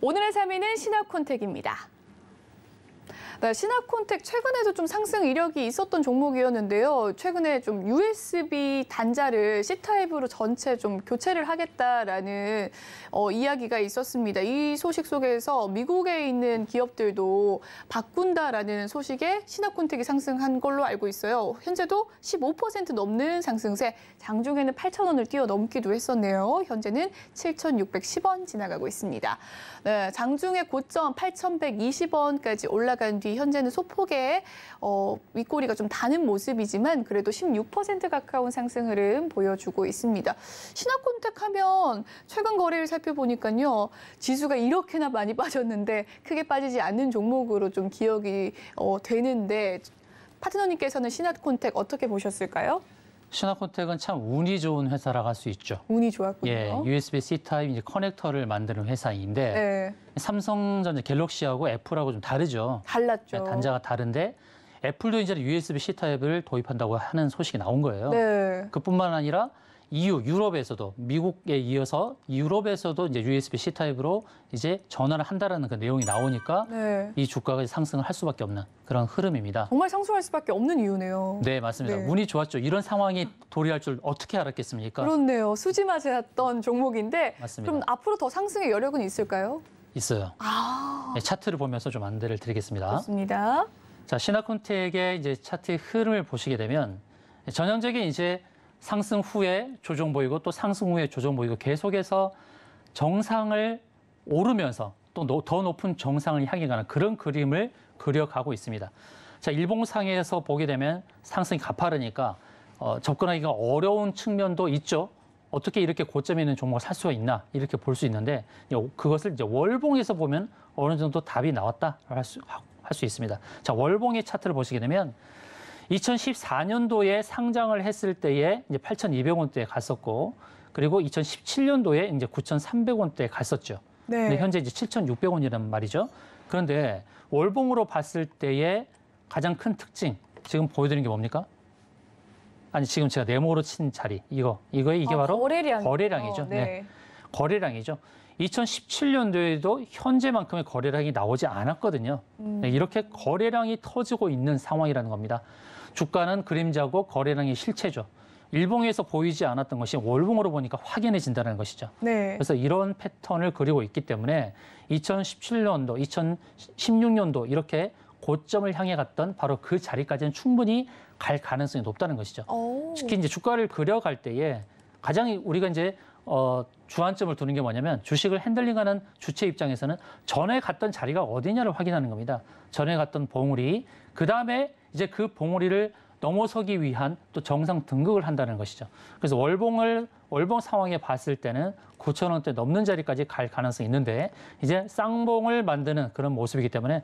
오늘의 3위는 신합콘텍입니다. 네, 신합콘텍 최근에도 좀 상승 이력이 있었던 종목이었는데요. 최근에 좀 USB 단자를 C타입으로 전체 좀 교체를 하겠다라는 어, 이야기가 있었습니다. 이 소식 속에서 미국에 있는 기업들도 바꾼다라는 소식에 신합콘텍이 상승한 걸로 알고 있어요. 현재도 15% 넘는 상승세, 장중에는 8,000원을 뛰어넘기도 했었네요. 현재는 7,610원 지나가고 있습니다. 네, 장중의 고점 8,120원까지 올라간 뒤 현재는 소폭의 어, 윗꼬리가 좀 다는 모습이지만 그래도 16% 가까운 상승 흐름 보여주고 있습니다. 신화콘텍 하면 최근 거래를 살펴보니까요. 지수가 이렇게나 많이 [LAUGHS] 빠졌는데 크게 빠지지 않는 종목으로 좀 기억이 어, 되는데 파트너님께서는 신화콘텍 어떻게 보셨을까요? 신화콘텍은 참 운이 좋은 회사라고 할 수 있죠. 운이 좋았군요. 예, USB-C 타입 이제 커넥터를 만드는 회사인데 네, 삼성전자 갤럭시하고 애플하고 좀 다르죠. 달랐죠. 네, 단자가 다른데 애플도 이제 USB-C 타입을 도입한다고 하는 소식이 나온 거예요. 네. 그뿐만 아니라 EU 유럽에서도 미국에 이어서 유럽에서도 이제 USB-C 타입으로 이제 전환을 한다라는 그 내용이 나오니까 네. 이 주가가 상승을 할 수밖에 없는 그런 흐름입니다. 정말 상승할 수밖에 없는 이유네요. 네, 맞습니다. 네. 운이 좋았죠. 이런 상황이 도래할 줄 어떻게 알았겠습니까? 그렇네요. 수지 맞았던 종목인데 맞습니다. 그럼 앞으로 더 상승의 여력은 있을까요? 있어요. 아, 네, 차트를 보면서 좀 안내를 드리겠습니다. 좋습니다. 자, 신화콘텍의 이제 차트의 흐름을 보시게 되면 전형적인 이제 상승 후에 조정 보이고 또 상승 후에 조정 보이고 계속해서 정상을 오르면서 또 더 높은 정상을 향해 가는 그런 그림을 그려가고 있습니다. 자, 일봉상에서 보게 되면 상승이 가파르니까 어, 접근하기가 어려운 측면도 있죠. 어떻게 이렇게 고점에 있는 종목을 살 수가 있나 이렇게 볼 수 있는데 요- 그것을 이제 월봉에서 보면 어느 정도 답이 나왔다 할 수 할 수 있습니다. 자 월봉의 차트를 보시게 되면 2014년도에 상장을 했을 때에 이제 8,200원대에 갔었고 그리고 2017년도에 이제 9,300원대에 갔었죠. 네. 근데 현재 이제 7,600원이란 말이죠. 그런데 월봉으로 봤을 때의 가장 큰 특징 지금 보여드리는 게 뭡니까? 아니 지금 제가 네모로 친 자리 이거 이거 이게 아, 바로 거래량. 거래량이죠. 어, 네. 거래량이죠. 2017년도에도 현재만큼의 거래량이 나오지 않았거든요. 음. 네, 이렇게 거래량이 터지고 있는 상황이라는 겁니다. 주가는 그림자고 거래량이 실체죠. 일봉에서 보이지 않았던 것이 월봉으로 보니까 확연해진다는 것이죠. 네. 그래서 이런 패턴을 그리고 있기 때문에 2017년도, 2016년도 이렇게 고점을 향해 갔던 바로 그 자리까지는 충분히 갈 가능성이 높다는 것이죠. 오. 특히 이제 주가를 그려갈 때에 가장 우리가 이제 어, 주안점을 두는 게 뭐냐면 주식을 핸들링하는 주체 입장에서는 전에 갔던 자리가 어디냐를 확인하는 겁니다. 전에 갔던 봉우리, 그 다음에 이제 그 봉우리를 넘어서기 위한 또 정상 등극을 한다는 것이죠. 그래서 월봉을 월봉 상황에 봤을 때는 9천 원대 넘는 자리까지 갈 가능성이 있는데 이제 쌍봉을 만드는 그런 모습이기 때문에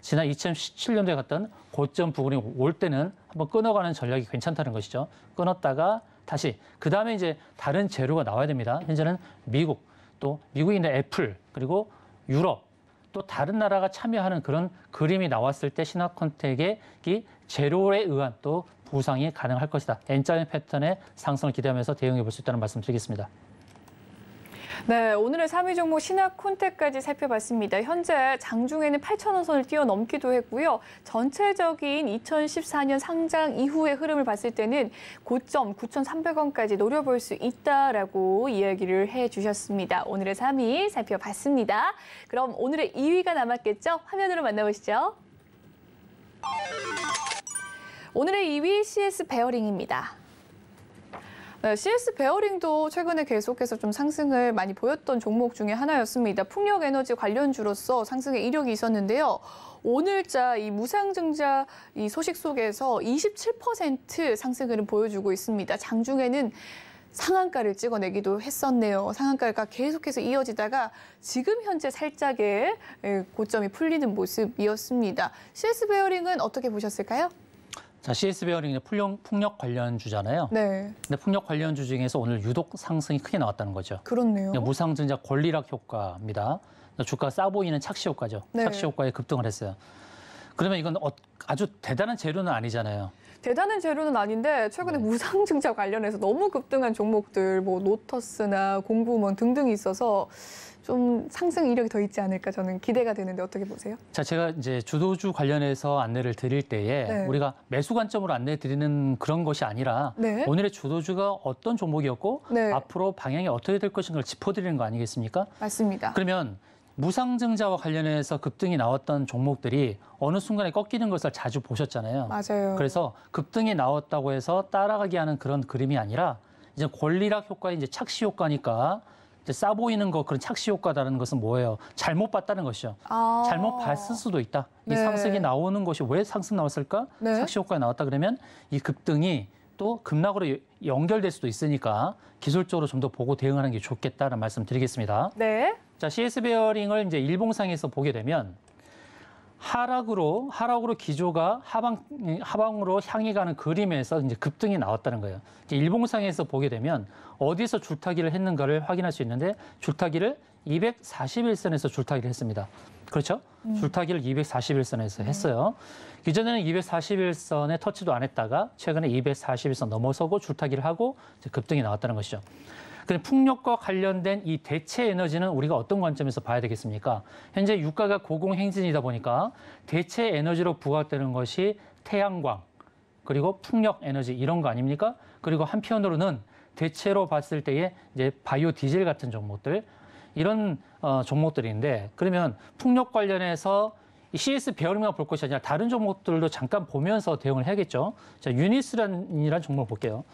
지난 2017년도에 갔던 고점 부분이 올 때는 한번 끊어가는 전략이 괜찮다는 것이죠. 끊었다가 다시 그 다음에 이제 다른 재료가 나와야 됩니다. 현재는 미국 또 미국에 있는 애플 그리고 유럽 또 다른 나라가 참여하는 그런 그림이 나왔을 때 신화콘텍의 이 제로에 의한 또 부상이 가능할 것이다. N자의 패턴의 상승을 기대하면서 대응해 볼 수 있다는 말씀 드리겠습니다. 네, 오늘의 3위 종목 신학 콘텍까지 살펴봤습니다. 현재 장중에는 8,000원 선을 뛰어넘기도 했고요. 전체적인 2014년 상장 이후의 흐름을 봤을 때는 고점 9,300원까지 노려볼 수 있다라고 이야기를 해주셨습니다. 오늘의 3위 살펴봤습니다. 그럼 오늘의 2위가 남았겠죠? 화면으로 만나보시죠. 오늘의 2위 CS 베어링입니다. 네, CS 베어링도 최근에 계속해서 좀 상승을 많이 보였던 종목 중에 하나였습니다. 풍력 에너지 관련주로서 상승의 이력이 있었는데요. 오늘자 이 무상증자 이 소식 속에서 27% 상승을 보여주고 있습니다. 장중에는 상한가를 찍어내기도 했었네요. 상한가가 계속해서 이어지다가 지금 현재 살짝의 예, 고점이 풀리는 모습이었습니다. CS 베어링은 어떻게 보셨을까요? 자, CS 베어링은 풍력, 풍력 관련주잖아요. 네, 근데 풍력 관련주 중에서 오늘 유독 상승이 크게 나왔다는 거죠. 그렇네요. 그러니까 무상증자 권리락 효과입니다. 주가 싸 보이는 착시 효과죠. 네. 착시 효과에 급등을 했어요. 그러면 이건 어- 아주 대단한 재료는 아니잖아요. 대단한 재료는 아닌데 최근에 네. 무상증자 관련해서 너무 급등한 종목들 뭐 노터스나 공부원 등등이 있어서 좀 상승 이력이 더 있지 않을까 저는 기대가 되는데 어떻게 보세요? 자, 제가 이제 주도주 관련해서 안내를 드릴 때에 네. 우리가 매수 관점으로 안내 드리는 그런 것이 아니라 네. 오늘의 주도주가 어떤 종목이었고 네. 앞으로 방향이 어떻게 될 것인가를 짚어드리는 거 아니겠습니까? 맞습니다. 그러면 무상증자와 관련해서 급등이 나왔던 종목들이 어느 순간에 꺾이는 것을 자주 보셨잖아요. 맞아요. 그래서 급등이 나왔다고 해서 따라가게 하는 그런 그림이 아니라 이제 권리락 효과의 이제 착시 효과니까 싸 보이는 거 그런 착시 효과다라는 것은 뭐예요? 잘못 봤다는 것이죠. 아. 잘못 봤을 수도 있다. 이 네. 상승이 나오는 것이 왜 상승 나왔을까? 네. 착시 효과가 나왔다 그러면 이 급등이 또 급락으로 여- 연결될 수도 있으니까 기술적으로 좀 더 보고 대응하는 게 좋겠다는 말씀 드리겠습니다. 네. 자, CS 베어링을 이제 일봉상에서 보게 되면 하락으로 하락으로 기조가 하방 하방으로 향해 가는 그림에서 이제 급등이 나왔다는 거예요. 일봉상에서 보게 되면 어디서 줄타기를 했는가를 확인할 수 있는데 줄타기를 241선에서 줄타기를 했습니다. 그렇죠? 줄타기를 241선에서 했어요. 이전에는 241선에 터치도 안 했다가 최근에 241선 넘어서고 줄타기를 하고 이제 급등이 나왔다는 것이죠. 근데 풍력과 관련된 이 대체 에너지는 우리가 어떤 관점에서 봐야 되겠습니까? 현재 유가가 고공행진이다 보니까 대체 에너지로 부각되는 것이 태양광, 그리고 풍력 에너지 이런 거 아닙니까? 그리고 한편으로는 대체로 봤을 때의 이제 바이오 디젤 같은 종목들 이런 어, 종목들인데 그러면 풍력 관련해서 이 CS 베어링만 볼 것이 아니라 다른 종목들도 잠깐 보면서 대응을 해야겠죠. 자, 유니슨이라는 종목을 볼게요.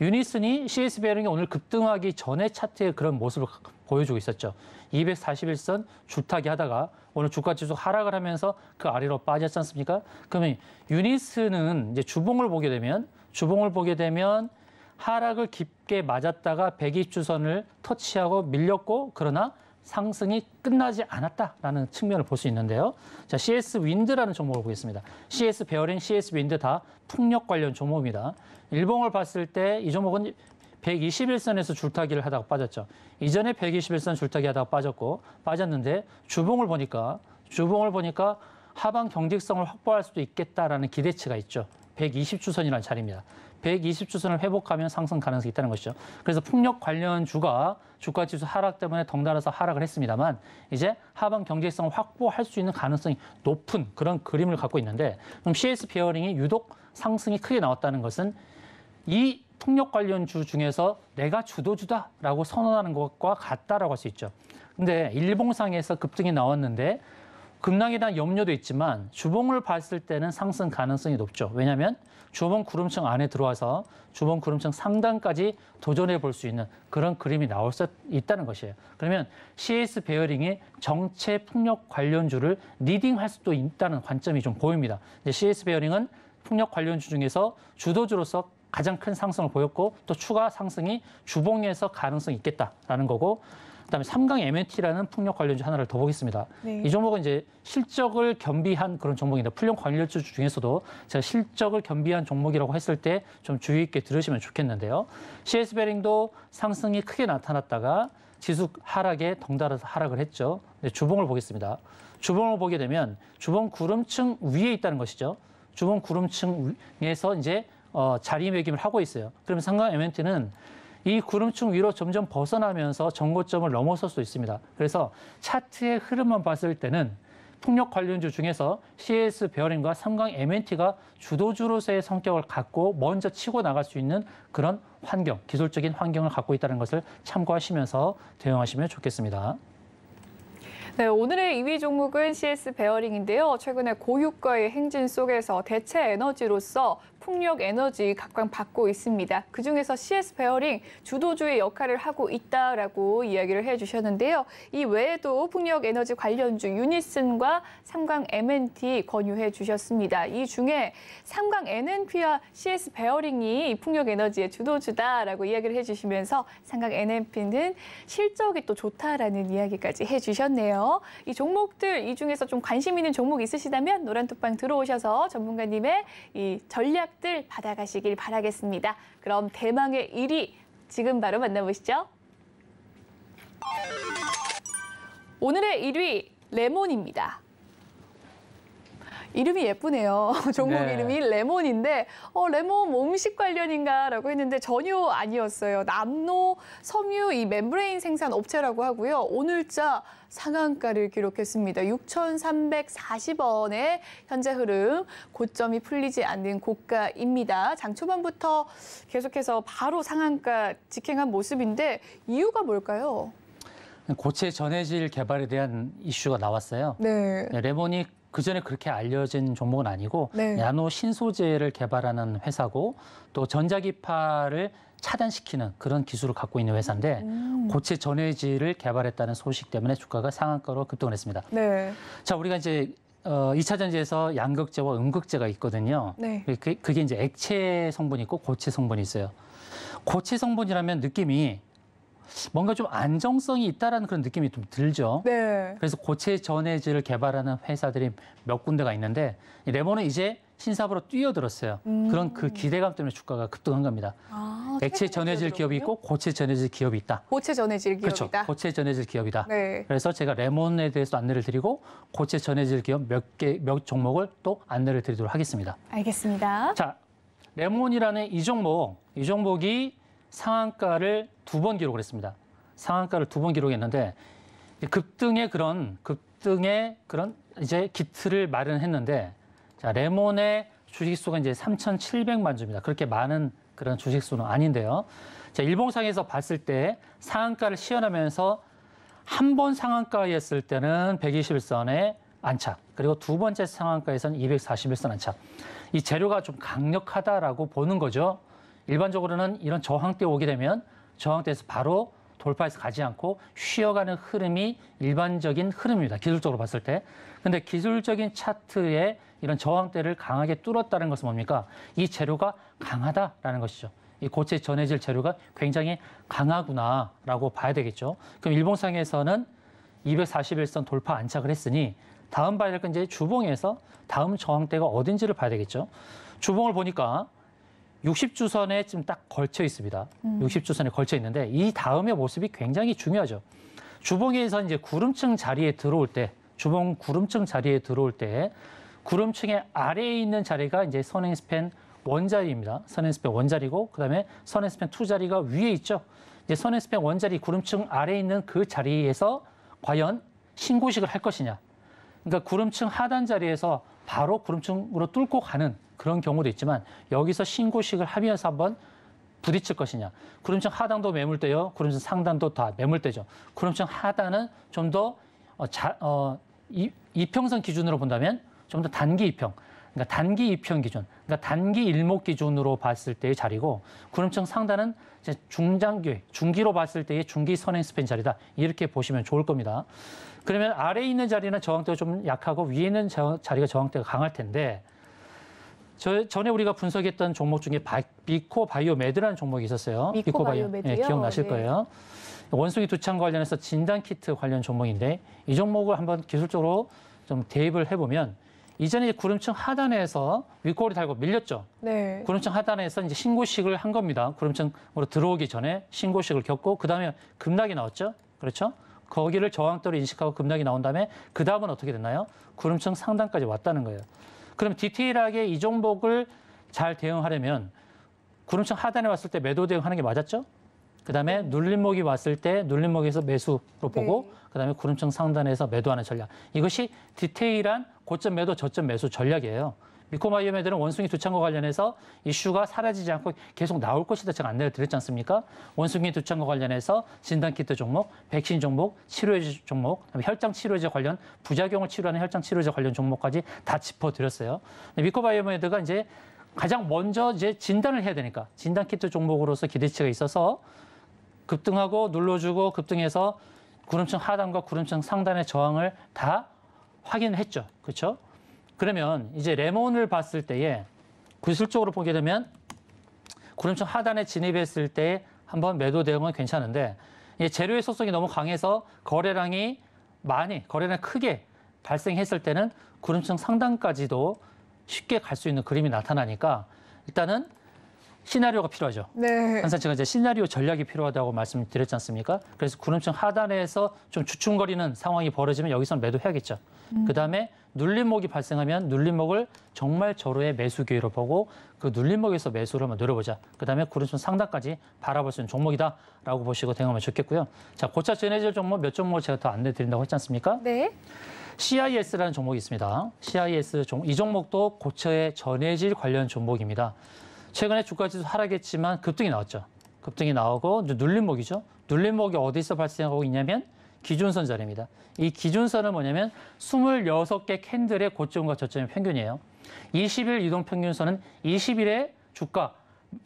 유니슨이 CS 베어링이 오늘 급등하기 전에 차트의 그런 모습을 보여주고 있었죠. 240일선 줄타기 하다가 오늘 주가 지수 하락을 하면서 그 아래로 빠졌지 않습니까? 그러면 유니슨은 이제 주봉을 보게 되면 주봉을 보게 되면 하락을 깊게 맞았다가 120주선을 터치하고 밀렸고 그러나 상승이 끝나지 않았다라는 측면을 볼 수 있는데요. 자, CS 윈드라는 종목을 보겠습니다. CS 베어링, CS 윈드 다 풍력 관련 종목입니다. 일봉을 봤을 때 이 종목은 121선에서 줄타기를 하다가 빠졌죠. 이전에 121선 줄타기 하다가 빠졌고 빠졌는데 주봉을 보니까 주봉을 보니까 하방 경직성을 확보할 수도 있겠다라는 기대치가 있죠. 120주선이라는 자리입니다. 120주선을 회복하면 상승 가능성이 있다는 것이죠. 그래서 풍력 관련 주가 주가 지수 하락 때문에 덩달아서 하락을 했습니다만 이제 하방 경제성을 확보할 수 있는 가능성이 높은 그런 그림을 갖고 있는데 그럼 CS 베어링이 유독 상승이 크게 나왔다는 것은 이 풍력 관련 주 중에서 내가 주도주다라고 선언하는 것과 같다라고 할 수 있죠. 근데 일봉상에서 급등이 나왔는데 급락에 대한 염려도 있지만 주봉을 봤을 때는 상승 가능성이 높죠. 왜냐하면 주봉 구름층 안에 들어와서 주봉 구름층 상단까지 도전해 볼 수 있는 그런 그림이 나올 수 있다는 것이에요. 그러면 CS 베어링이 전체 풍력 관련주를 leading할 수도 있다는 관점이 좀 보입니다. 이제 CS 베어링은 풍력 관련주 중에서 주도주로서 가장 큰 상승을 보였고 또 추가 상승이 주봉에서 가능성이 있겠다라는 거고 그다음에 삼강 M&T라는 풍력 관련주 하나를 더 보겠습니다. 네. 이 종목은 이제 실적을 겸비한 그런 종목인데 풍력 관련주 중에서도 제가 실적을 겸비한 종목이라고 했을 때 좀 주의 있게 들으시면 좋겠는데요. CS 베링도 상승이 크게 나타났다가 지수 하락에 덩달아서 하락을 했죠. 네, 주봉을 보겠습니다. 주봉을 보게 되면 주봉 구름층 위에 있다는 것이죠. 주봉 구름층 위에서 이제 어, 자리매김을 하고 있어요. 그러면 상강 MNT는 이 구름층 위로 점점 벗어나면서 정고점을 넘어설 수 있습니다. 그래서 차트의 흐름만 봤을 때는 풍력 관련주 중에서 CS 베어링과 삼강 MNT가 주도주로서의 성격을 갖고 먼저 치고 나갈 수 있는 그런 환경, 기술적인 환경을 갖고 있다는 것을 참고하시면서 대응하시면 좋겠습니다. 네, 오늘의 2위 종목은 CS 베어링인데요. 최근에 고유가의 행진 속에서 대체 에너지로서 풍력 에너지 각광받고 있습니다. 그중에서 CS 베어링 주도주의 역할을 하고 있다라고 이야기를 해주셨는데요. 이 외에도 풍력 에너지 관련주 유니슨과 삼강 MNT 권유해 주셨습니다. 이 중에 삼강 NNP와 CS 베어링이 풍력 에너지의 주도주다라고 이야기를 해주시면서 삼강 NNP는 실적이 또 좋다라는 이야기까지 해주셨네요. 이 종목들 이 중에서 좀 관심 있는 종목 있으시다면 노란톡방 들어오셔서 전문가님의 이 전략 들 받아가시길 바라겠습니다. 그럼 대망의 1위 지금 바로 만나보시죠. 오늘의 1위 레몬입니다. 이름이 예쁘네요. [LAUGHS] 종목 네. 이름이 레몬인데 어, 레몬 뭐 음식 관련인가라고 했는데 전혀 아니었어요. 남노 섬유 이 멤브레인 생산 업체라고 하고요. 오늘자 상한가를 기록했습니다. 6,340원의 현재 흐름 고점이 풀리지 않는 고가입니다. 장 초반부터 계속해서 바로 상한가 직행한 모습인데 이유가 뭘까요? 고체 전해질 개발에 대한 이슈가 나왔어요. 네. 네, 레몬이 그 전에 그렇게 알려진 종목은 아니고 네. 나노 신소재를 개발하는 회사고 또 전자기파를 차단시키는 그런 기술을 갖고 있는 회사인데 음. 고체 전해질을 개발했다는 소식 때문에 주가가 상한가로 급등을 했습니다. 네. 자, 우리가 이제 어, 2차 전지에서 양극재와 음극재가 있거든요. 네. 그게, 그게 이제 액체 성분이 있고 고체 성분이 있어요. 고체 성분이라면 느낌이 뭔가 좀 안정성이 있다라는 그런 느낌이 좀 들죠. 네. 그래서 고체 전해질을 개발하는 회사들이 몇 군데가 있는데 이 레몬은 이제 신사업으로 뛰어들었어요. 음. 그런 그 기대감 때문에 주가가 급등한 겁니다. 아, 액체 전해질 기업이. 있고 고체 전해질 기업이 있다. 고체 전해질 그렇죠. 기업이다. 고체 전해질 기업이다. 네. 그래서 제가 레몬에 대해서 안내를 드리고 고체 전해질 기업 몇 개, 몇 종목을 또 안내를 드리도록 하겠습니다. 알겠습니다. 자, 레몬이라는 이 종목, 이 종목이 상한가를 두 번 기록을 했습니다. 상한가를 두 번 기록했는데 이 급등의 그런 급등의 그런 이제 기틀을 마련했는데 자, 레몬의 주식 수가 이제 3,700만 주입니다. 그렇게 많은 그런 주식 수는 아닌데요. 자, 일봉상에서 봤을 때 상한가를 시연하면서 한 번 상한가였을 때는 121선에 안착, 그리고 두 번째 상한가에서는 241선 안착. 이 재료가 좀 강력하다라고 보는 거죠. 일반적으로는 이런 저항대 오게 되면 저항대에서 바로 돌파해서 가지 않고 쉬어가는 흐름이 일반적인 흐름입니다. 기술적으로 봤을 때. 근데 기술적인 차트에 이런 저항대를 강하게 뚫었다는 것은 뭡니까? 이 재료가 강하다라는 것이죠. 이 고체 전해질 재료가 굉장히 강하구나라고 봐야 되겠죠. 그럼 일봉상에서는 241선 돌파 안착을 했으니 다음 봐야 될 건 이제 주봉에서 다음 저항대가 어딘지를 봐야 되겠죠. 주봉을 보니까 60주선에 지금 딱 걸쳐 있습니다. 60주선에 걸쳐 있는데 이 다음의 모습이 굉장히 중요하죠. 주봉에서 이제 구름층 자리에 들어올 때, 주봉 구름층 자리에 들어올 때 구름층의 아래에 있는 자리가 이제 선행 span one 자리입니다. 선행 span one 자리고 그다음에 선행 span two 자리가 위에 있죠. 이제 선행 span one 자리 구름층 아래에 있는 그 자리에서 과연 신고식을 할 것이냐. 그러니까 구름층 하단 자리에서 바로 구름층으로 뚫고 가는 그런 경우도 있지만 여기서 신고식을 하면서 한번 부딪힐 것이냐. 구름층 하단도 매물대요. 구름층 상단도 다 매물대죠. 구름층 하단은 좀더 어, 자, 어, 이, 이평선 기준으로 본다면 좀 더 단기 이평. 그러니까 단기 이평 기준. 그러니까 단기 일목 기준으로 봤을 때의 자리고 구름층 상단은 중장기, 중기로 봤을 때의 중기 선행 span 자리다. 이렇게 보시면 좋을 겁니다. 그러면 아래에 있는 자리는 저항대가 좀 약하고 위에 있는 저- 자리가 저항대가 강할 텐데 저, 전에 우리가 분석했던 종목 중에 바, 미코 바이오메드라는 종목이 있었어요. 미코 바이오메드요? 예, 기억나실 네. 거예요. 원숭이 두창 관련해서 진단 키트 관련 종목인데 이 종목을 한번 기술적으로 좀 대입을 해보면 이전에 구름층 하단에서 윗꼬리 달고 밀렸죠. 네. 구름층 하단에서 이제 신고식을 한 겁니다. 구름층으로 들어오기 전에 신고식을 겪고 그 다음에 급락이 나왔죠. 그렇죠? 거기를 저항도로 인식하고 급락이 나온 다음에 그 다음은 어떻게 됐나요? 구름층 상단까지 왔다는 거예요. 그럼 디테일하게 이 종목을 잘 대응하려면 구름층 하단에 왔을 때 매도 대응하는 게 맞았죠? 그 다음에 눌림목이 왔을 때 눌림목에서 매수로 보고 네. 그 다음에 구름층 상단에서 매도하는 전략. 이것이 디테일한 고점 매도, 저점 매수 전략이에요. 미코바이오메드는 원숭이 두창과 관련해서 이슈가 사라지지 않고 계속 나올 것이다 제가 안내를 드렸지 않습니까? 원숭이 두창과 관련해서 진단키트 종목, 백신 종목, 치료제 종목, 혈장 치료제 관련 부작용을 치료하는 혈장 치료제 관련 종목까지 다 짚어드렸어요. 근데 미코바이오메드가 이제 가장 먼저 이제 진단을 해야 되니까 진단키트 종목으로서 기대치가 있어서 급등하고 눌러주고 급등해서 구름층 하단과 구름층 상단의 저항을 다 확인했죠. 그렇죠? 그러면 이제 레몬을 봤을 때에 구술적으로 보게 되면 구름층 하단에 진입했을 때 한번 매도 대응은 괜찮은데 이 재료의 속성이 너무 강해서 거래량이 많이 거래량 크게 발생했을 때는 구름층 상단까지도 쉽게 갈 수 있는 그림이 나타나니까 일단은 시나리오가 필요하죠. 네. 항상 제가 이제 시나리오 전략이 필요하다고 말씀드렸지 않습니까? 그래서 구름층 하단에서 좀 주춤거리는 상황이 벌어지면 여기서는 매도해야겠죠. 그 다음에 눌림목이 발생하면 눌림목을 정말 절호의 매수 기회로 보고 그 눌림목에서 매수를 한번 노려보자. 그 다음에 구름층 상단까지 바라볼 수 있는 종목이다라고 보시고 대응하면 좋겠고요. 자, 고차 전해질 종목 몇 종목을 제가 더 안내 드린다고 했지 않습니까? 네. CIS라는 종목이 있습니다. CIS 종, 이 종목도 고처의 전해질 관련 종목입니다. 최근에 주가지수 하락했지만 급등이 나왔죠. 급등이 나오고 이제 눌림목이죠. 눌림목이 어디서 발생하고 있냐면 기준선 자리입니다. 이 기준선은 뭐냐면 26개 캔들의 고점과 저점의 평균이에요. 20일 이동 평균선은 20일의 주가,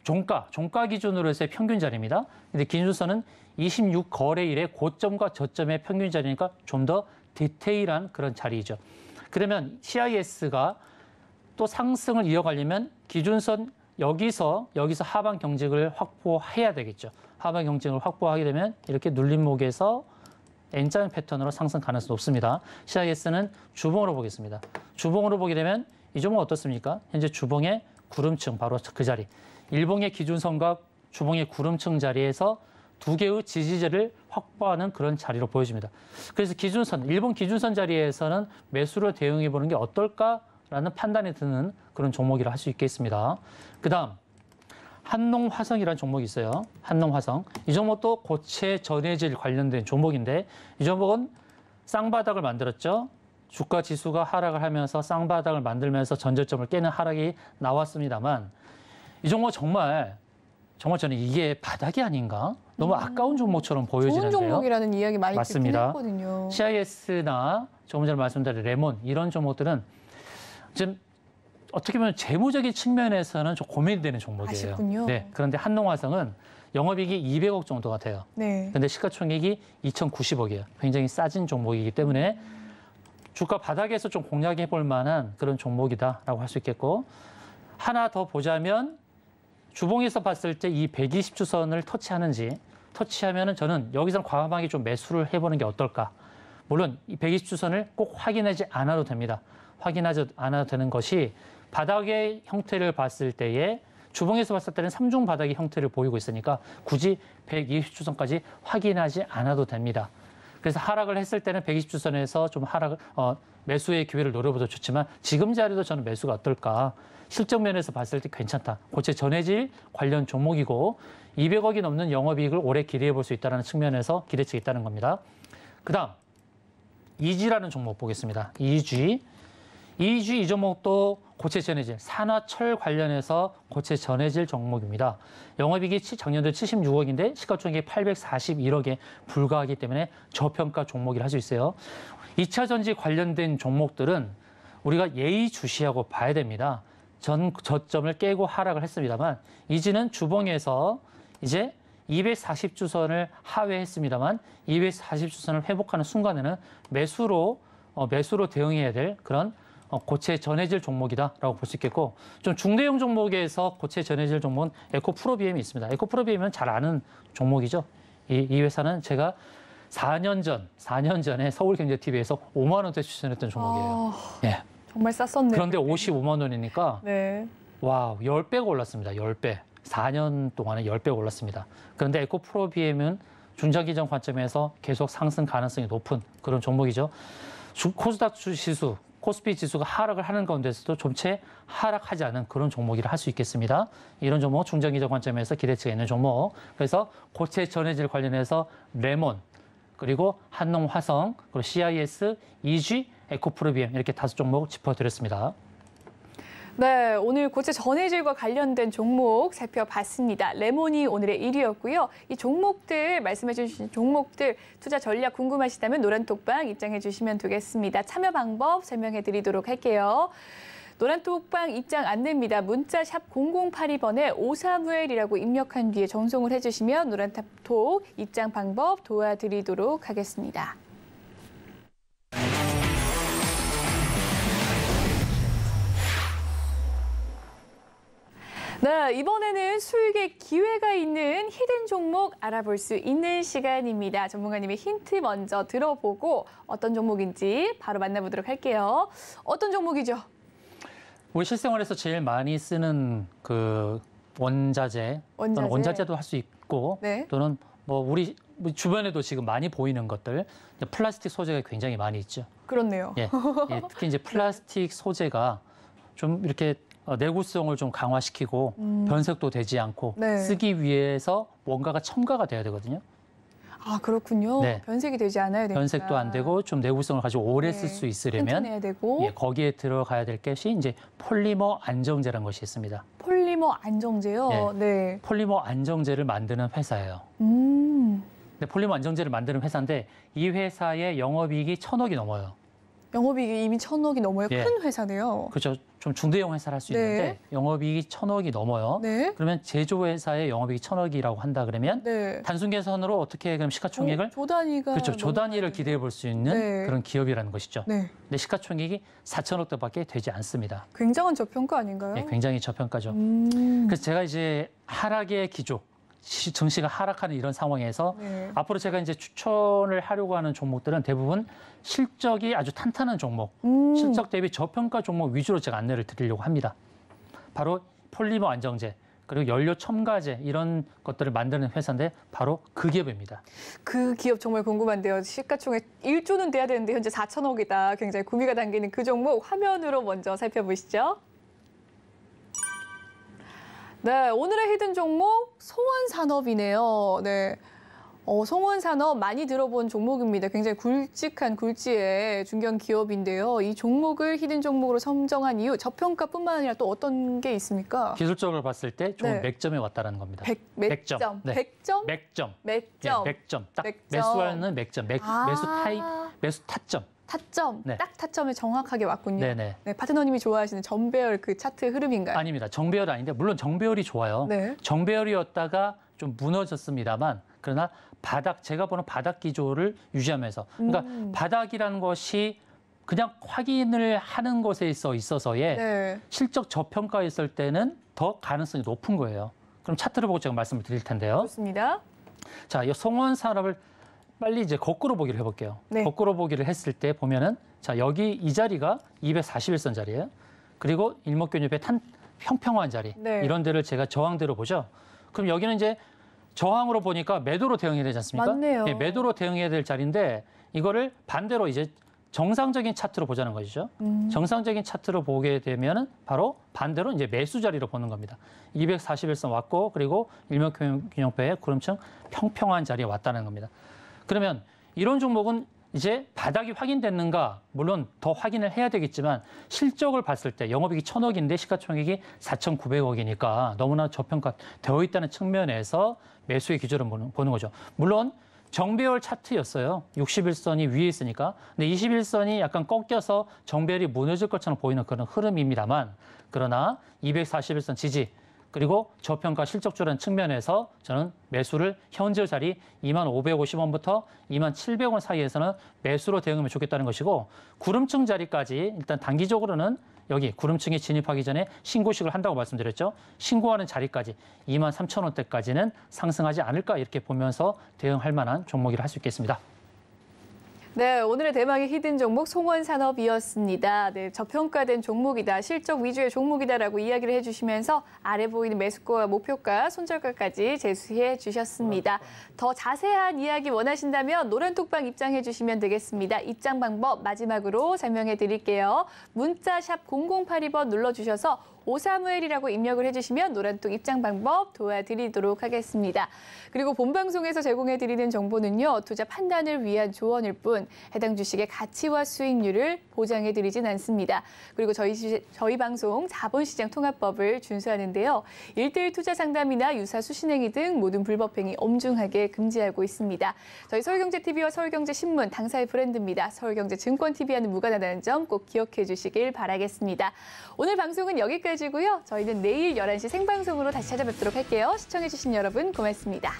종가, 종가 기준으로 해서의 평균 자리입니다. 근데 기준선은 26 거래일의 고점과 저점의 평균 자리니까 좀 더 디테일한 그런 자리이죠. 그러면 CIS가 또 상승을 이어가려면 기준선 여기서 여기서 하방 경직을 확보해야 되겠죠. 하방 경직을 확보하게 되면 이렇게 눌림목에서 N자형 패턴으로 상승 가능성이 높습니다. CIS는 주봉으로 보겠습니다. 주봉으로 보게 되면 이 종목 어떻습니까? 현재 주봉의 구름층 바로 그 자리. 일봉의 기준선과 주봉의 구름층 자리에서 두 개의 지지제를 확보하는 그런 자리로 보여집니다. 그래서 기준선, 일본 기준선 자리에서는 매수로 대응해 보는 게 어떨까 라는 판단이 드는 그런 종목이라 할 수 있겠습니다. 그 다음, 한농화성이라는 종목이 있어요. 한농화성. 이 종목도 고체 전해질 관련된 종목인데 이 종목은 쌍바닥을 만들었죠. 주가 지수가 하락을 하면서 쌍바닥을 만들면서 전저점을 깨는 하락이 나왔습니다만 이 종목 정말 정말 저는 이게 바닥이 아닌가? 너무 아까운 종목처럼 좋은 보여지는데요. 종목이라는 이야기 많이 맞습니다. 듣긴 했거든요. CIS나 조금 전에 말씀드린 레몬 이런 종목들은 지금 어떻게 보면 재무적인 측면에서는 좀 고민이 되는 종목이에요. 아쉽군요. 네. 그런데 한농화성은 영업이익이 200억 정도가 돼요. 네. 근데 시가총액이 2,090억이에요. 굉장히 싸진 종목이기 때문에 주가 바닥에서 좀 공략해 볼 만한 그런 종목이다라고 할 수 있겠고 하나 더 보자면 주봉에서 봤을 때 이 120주선을 터치하는지 터치하면은 저는 여기서 과감하게 좀 매수를 해보는 게 어떨까. 물론 이 120주선을 꼭 확인하지 않아도 됩니다. 확인하지 않아도 되는 것이 바닥의 형태를 봤을 때에 주봉에서 봤을 때는 삼중 바닥의 형태를 보이고 있으니까 굳이 120주선까지 확인하지 않아도 됩니다. 그래서 하락을 했을 때는 120주선에서 좀 하락을 어, 매수의 기회를 노려보도 좋지만 지금 자리도 저는 매수가 어떨까 실적 면에서 봤을 때 괜찮다. 고체 전해질 관련 종목이고 200억이 넘는 영업이익을 올해 기대해 볼 수 있다는 측면에서 기대치가 있다는 겁니다. 그 다음 이지라는 종목 보겠습니다. 이지 이지 이 종목도 고체 전해질 산화철 관련해서 고체 전해질 종목입니다. 영업이익이 치- 작년도 76억인데 시가총액이 841억에 불과하기 때문에 저평가 종목이라 할 수 있어요. 2차 전지 관련된 종목들은 우리가 예의주시하고 봐야 됩니다. 전 저점을 깨고 하락을 했습니다만 이지는 주봉에서 이제 240주선을 하회했습니다만 240주선을 회복하는 순간에는 매수로 어, 매수로 대응해야 될 그런 어, 고체 전해질 종목이다라고 볼 수 있겠고 좀 중대형 종목에서 고체 전해질 종목은 에코프로비엠이 있습니다. 에코프로비엠은 잘 아는 종목이죠. 이, 이 회사는 제가 4년 전, 4년 전에 서울경제TV에서 5만 원대 추천했던 종목이에요. 아, 예. 정말 쌌었네요. 그런데 55만 원이니까 네. 와, 10배가 올랐습니다. 10배. 4년 동안에 10배가 올랐습니다. 그런데 에코프로비엠은 중장기적 관점에서 계속 상승 가능성이 높은 그런 종목이죠. 주- 코스닥 주- 지수, 코스피 지수가 하락을 하는 가운데서도 좀 채 하락하지 않은 그런 종목이라 할 수 있겠습니다. 이런 종목 중장기적 관점에서 기대치가 있는 종목. 그래서 고체 전해질 관련해서 레몬, 그리고 한농화성, 그리고 CIS, EG, 에코프로비엠 이렇게 다섯 종목 짚어드렸습니다. 네, 오늘 고체 전해질과 관련된 종목 살펴봤습니다. 레몬이 오늘의 1위였고요. 이 종목들 말씀해 주신 종목들 투자 전략 궁금하시다면 노란톡방 입장해 주시면 되겠습니다. 참여 방법 설명해 드리도록 할게요. 노란톡방 입장 안내입니다. 문자 샵 0082번에 오사무엘이라고 입력한 뒤에 전송을 해주시면 노란톡 입장 방법 도와드리도록 하겠습니다. 네, 이번에는 수익의 기회가 있는 hidden 종목 알아볼 수 있는 시간입니다. 전문가님의 힌트 먼저 들어보고 어떤 종목인지 바로 만나보도록 할게요. 어떤 종목이죠? 우리 실생활에서 제일 많이 쓰는 그 원자재, 원자재. 또는 원자재도 할 수 있고 네. 또는 뭐 우리 뭐 주변에도 지금 많이 보이는 것들 플라스틱 소재가 굉장히 많이 있죠. 그렇네요. 예, 예, 특히 이제 플라스틱 소재가 좀 이렇게 어, 내구성을 좀 강화시키고 음. 변색도 되지 않고 네. 쓰기 위해서 뭔가가 첨가가 돼야 되거든요. 아, 그렇군요. 네. 변색이 되지 않아야 되니까. 변색도 안 되고 좀 내구성을 가지고 오래 네. 쓸수 있으려면 예, 거기에 들어가야 될 것이 이제 폴리머 안정제라는 것이 있습니다. 폴리머 안정제요. 네. 폴리머 안정제를 만드는 회사예요. 음. 근데 폴리머 안정제를 만드는 회사인데 이 회사의 영업이익이 천억이 넘어요. 영업이익이 이미 천억이 넘어요. 예. 큰 회사네요. 그렇죠. 좀 중대형 회사를 할수 네. 있는데 영업이익이 천억이 넘어요. 네. 그러면 제조회사의 영업이익이 천억이라고 한다 그러면 네. 단순 계산으로 어떻게 그럼 시가총액을 조, 조단위가 그렇죠. 조 단위를 되는데. 기대해 볼 수 있는 네. 그런 기업이라는 것이죠. 네. 근데 시가총액이 4천억 대밖에 되지 않습니다. 굉장한 저평가 아닌가요? 예, 굉장히 저평가죠. 음. 그래서 제가 이제 하락의 기조, 시- 증시가 하락하는 이런 상황에서 네. 앞으로 제가 이제 추천을 하려고 하는 종목들은 대부분 실적이 아주 탄탄한 종목, 음. 실적 대비 저평가 종목 위주로 제가 안내를 드리려고 합니다. 바로 폴리머 안정제, 그리고 연료 첨가제 이런 것들을 만드는 회사인데 바로 그 기업입니다. 그 기업 정말 궁금한데요. 시가총액 1조는 돼야 되는데 현재 4천억이다. 굉장히 구미가 당기는 그 종목 화면으로 먼저 살펴보시죠. 네, 오늘의 히든 종목 송원 산업이네요. 네. 어, 송원 산업 많이 들어본 종목입니다. 굉장히 굵직한 굴지의 중견 기업인데요. 이 종목을 hidden 종목으로 선정한 이유 저평가뿐만 아니라 또 어떤 게 있습니까? 기술적으로 봤을 때 좋은 네. 맥점에 왔다는 겁니다. 100, 몇 백점. 점? 네. 100점? 맥점. 맥점. 예, 맥점. 딱 맥점. 매수하는 맥점. 맥, 아. 매수 타입, 매수 타점. 타점, 네. 딱 타점에 정확하게 왔군요. 네네. 네, 파트너님이 좋아하시는 정배열 그 차트 흐름인가요? 아닙니다. 정배열 아닌데 물론 정배열이 좋아요. 네. 정배열이었다가 좀 무너졌습니다만 그러나 바닥 제가 보는 바닥 기조를 유지하면서 그러니까 음. 바닥이라는 것이 그냥 확인을 하는 것에 있어 있어서의 네. 실적 저평가였을 때는 더 가능성이 높은 거예요. 그럼 차트를 보고 제가 말씀을 드릴 텐데요. 좋습니다. 자, 이 송원 산업을 빨리 이제 거꾸로 보기를 해볼게요. 네. 거꾸로 보기를 했을 때 보면은 자 여기 이 자리가 241선 자리예요. 그리고 일목균엽의 탄 평평한 자리 네. 이런 데를 제가 저항대로 보죠. 그럼 여기는 이제 저항으로 보니까 매도로 대응해야 되지 않습니까? 맞네요. 예, 매도로 대응해야 될 자리인데 이거를 반대로 이제 정상적인 차트로 보자는 것이죠. 음. 정상적인 차트로 보게 되면은 바로 반대로 이제 매수 자리로 보는 겁니다. 241선 왔고 그리고 일목균형표의 구름층 평평한 자리에 왔다는 겁니다. 그러면 이런 종목은 이제 바닥이 확인됐는가 물론 더 확인을 해야 되겠지만 실적을 봤을 때 영업이익이 천억인데 시가총액이 4,900억이니까 너무나 저평가되어 있다는 측면에서 매수의 기조를 보는, 보는 거죠. 물론 정배열 차트였어요. 61선이 위에 있으니까. 근데 21선이 약간 꺾여서 정배열이 무너질 것처럼 보이는 그런 흐름입니다만 그러나 241선 지지 그리고 저평가 실적주라는 측면에서 저는 매수를 현재 자리 2만 550원부터 2만 700원 사이에서는 매수로 대응하면 좋겠다는 것이고 구름층 자리까지 일단 단기적으로는 여기 구름층에 진입하기 전에 신고식을 한다고 말씀드렸죠. 신고하는 자리까지 2만 3천 원대까지는 상승하지 않을까 이렇게 보면서 대응할 만한 종목이라 할 수 있겠습니다. 네, 오늘의 대망의 히든 종목 송원산업이었습니다. 네, 저평가된 종목이다, 실적 위주의 종목이다라고 이야기를 해주시면서 아래 보이는 매수가와 목표가, 손절가까지 제시해 주셨습니다. 더 자세한 이야기 원하신다면 노란톡방 입장해 주시면 되겠습니다. 입장 방법 마지막으로 설명해 드릴게요. 문자 샵 0082번 눌러주셔서 오사무엘이라고 입력을 해주시면 노란톡 입장 방법 도와드리도록 하겠습니다. 그리고 본 방송에서 제공해드리는 정보는요, 투자 판단을 위한 조언일 뿐 해당 주식의 가치와 수익률을 보장해드리진 않습니다. 그리고 저희, 시- 저희 방송 자본시장 통합법을 준수하는데요. 일대일 투자 상담이나 유사 수신행위 등 모든 불법행위 엄중하게 금지하고 있습니다. 저희 서울경제TV와 서울경제신문 당사의 브랜드입니다. 서울경제증권TV와는 무관하다는 점 꼭 기억해 주시길 바라겠습니다. 오늘 방송은 여기까지고요. 저희는 내일 11시 생방송으로 다시 찾아뵙도록 할게요. 시청해 주신 여러분 고맙습니다.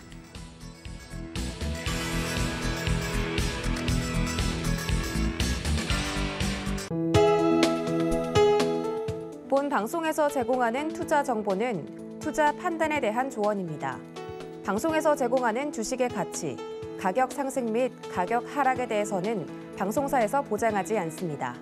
본 방송에서 제공하는 투자 정보는 투자 판단에 대한 조언입니다. 방송에서 제공하는 주식의 가치, 가격 상승 및 가격 하락에 대해서는 방송사에서 보장하지 않습니다.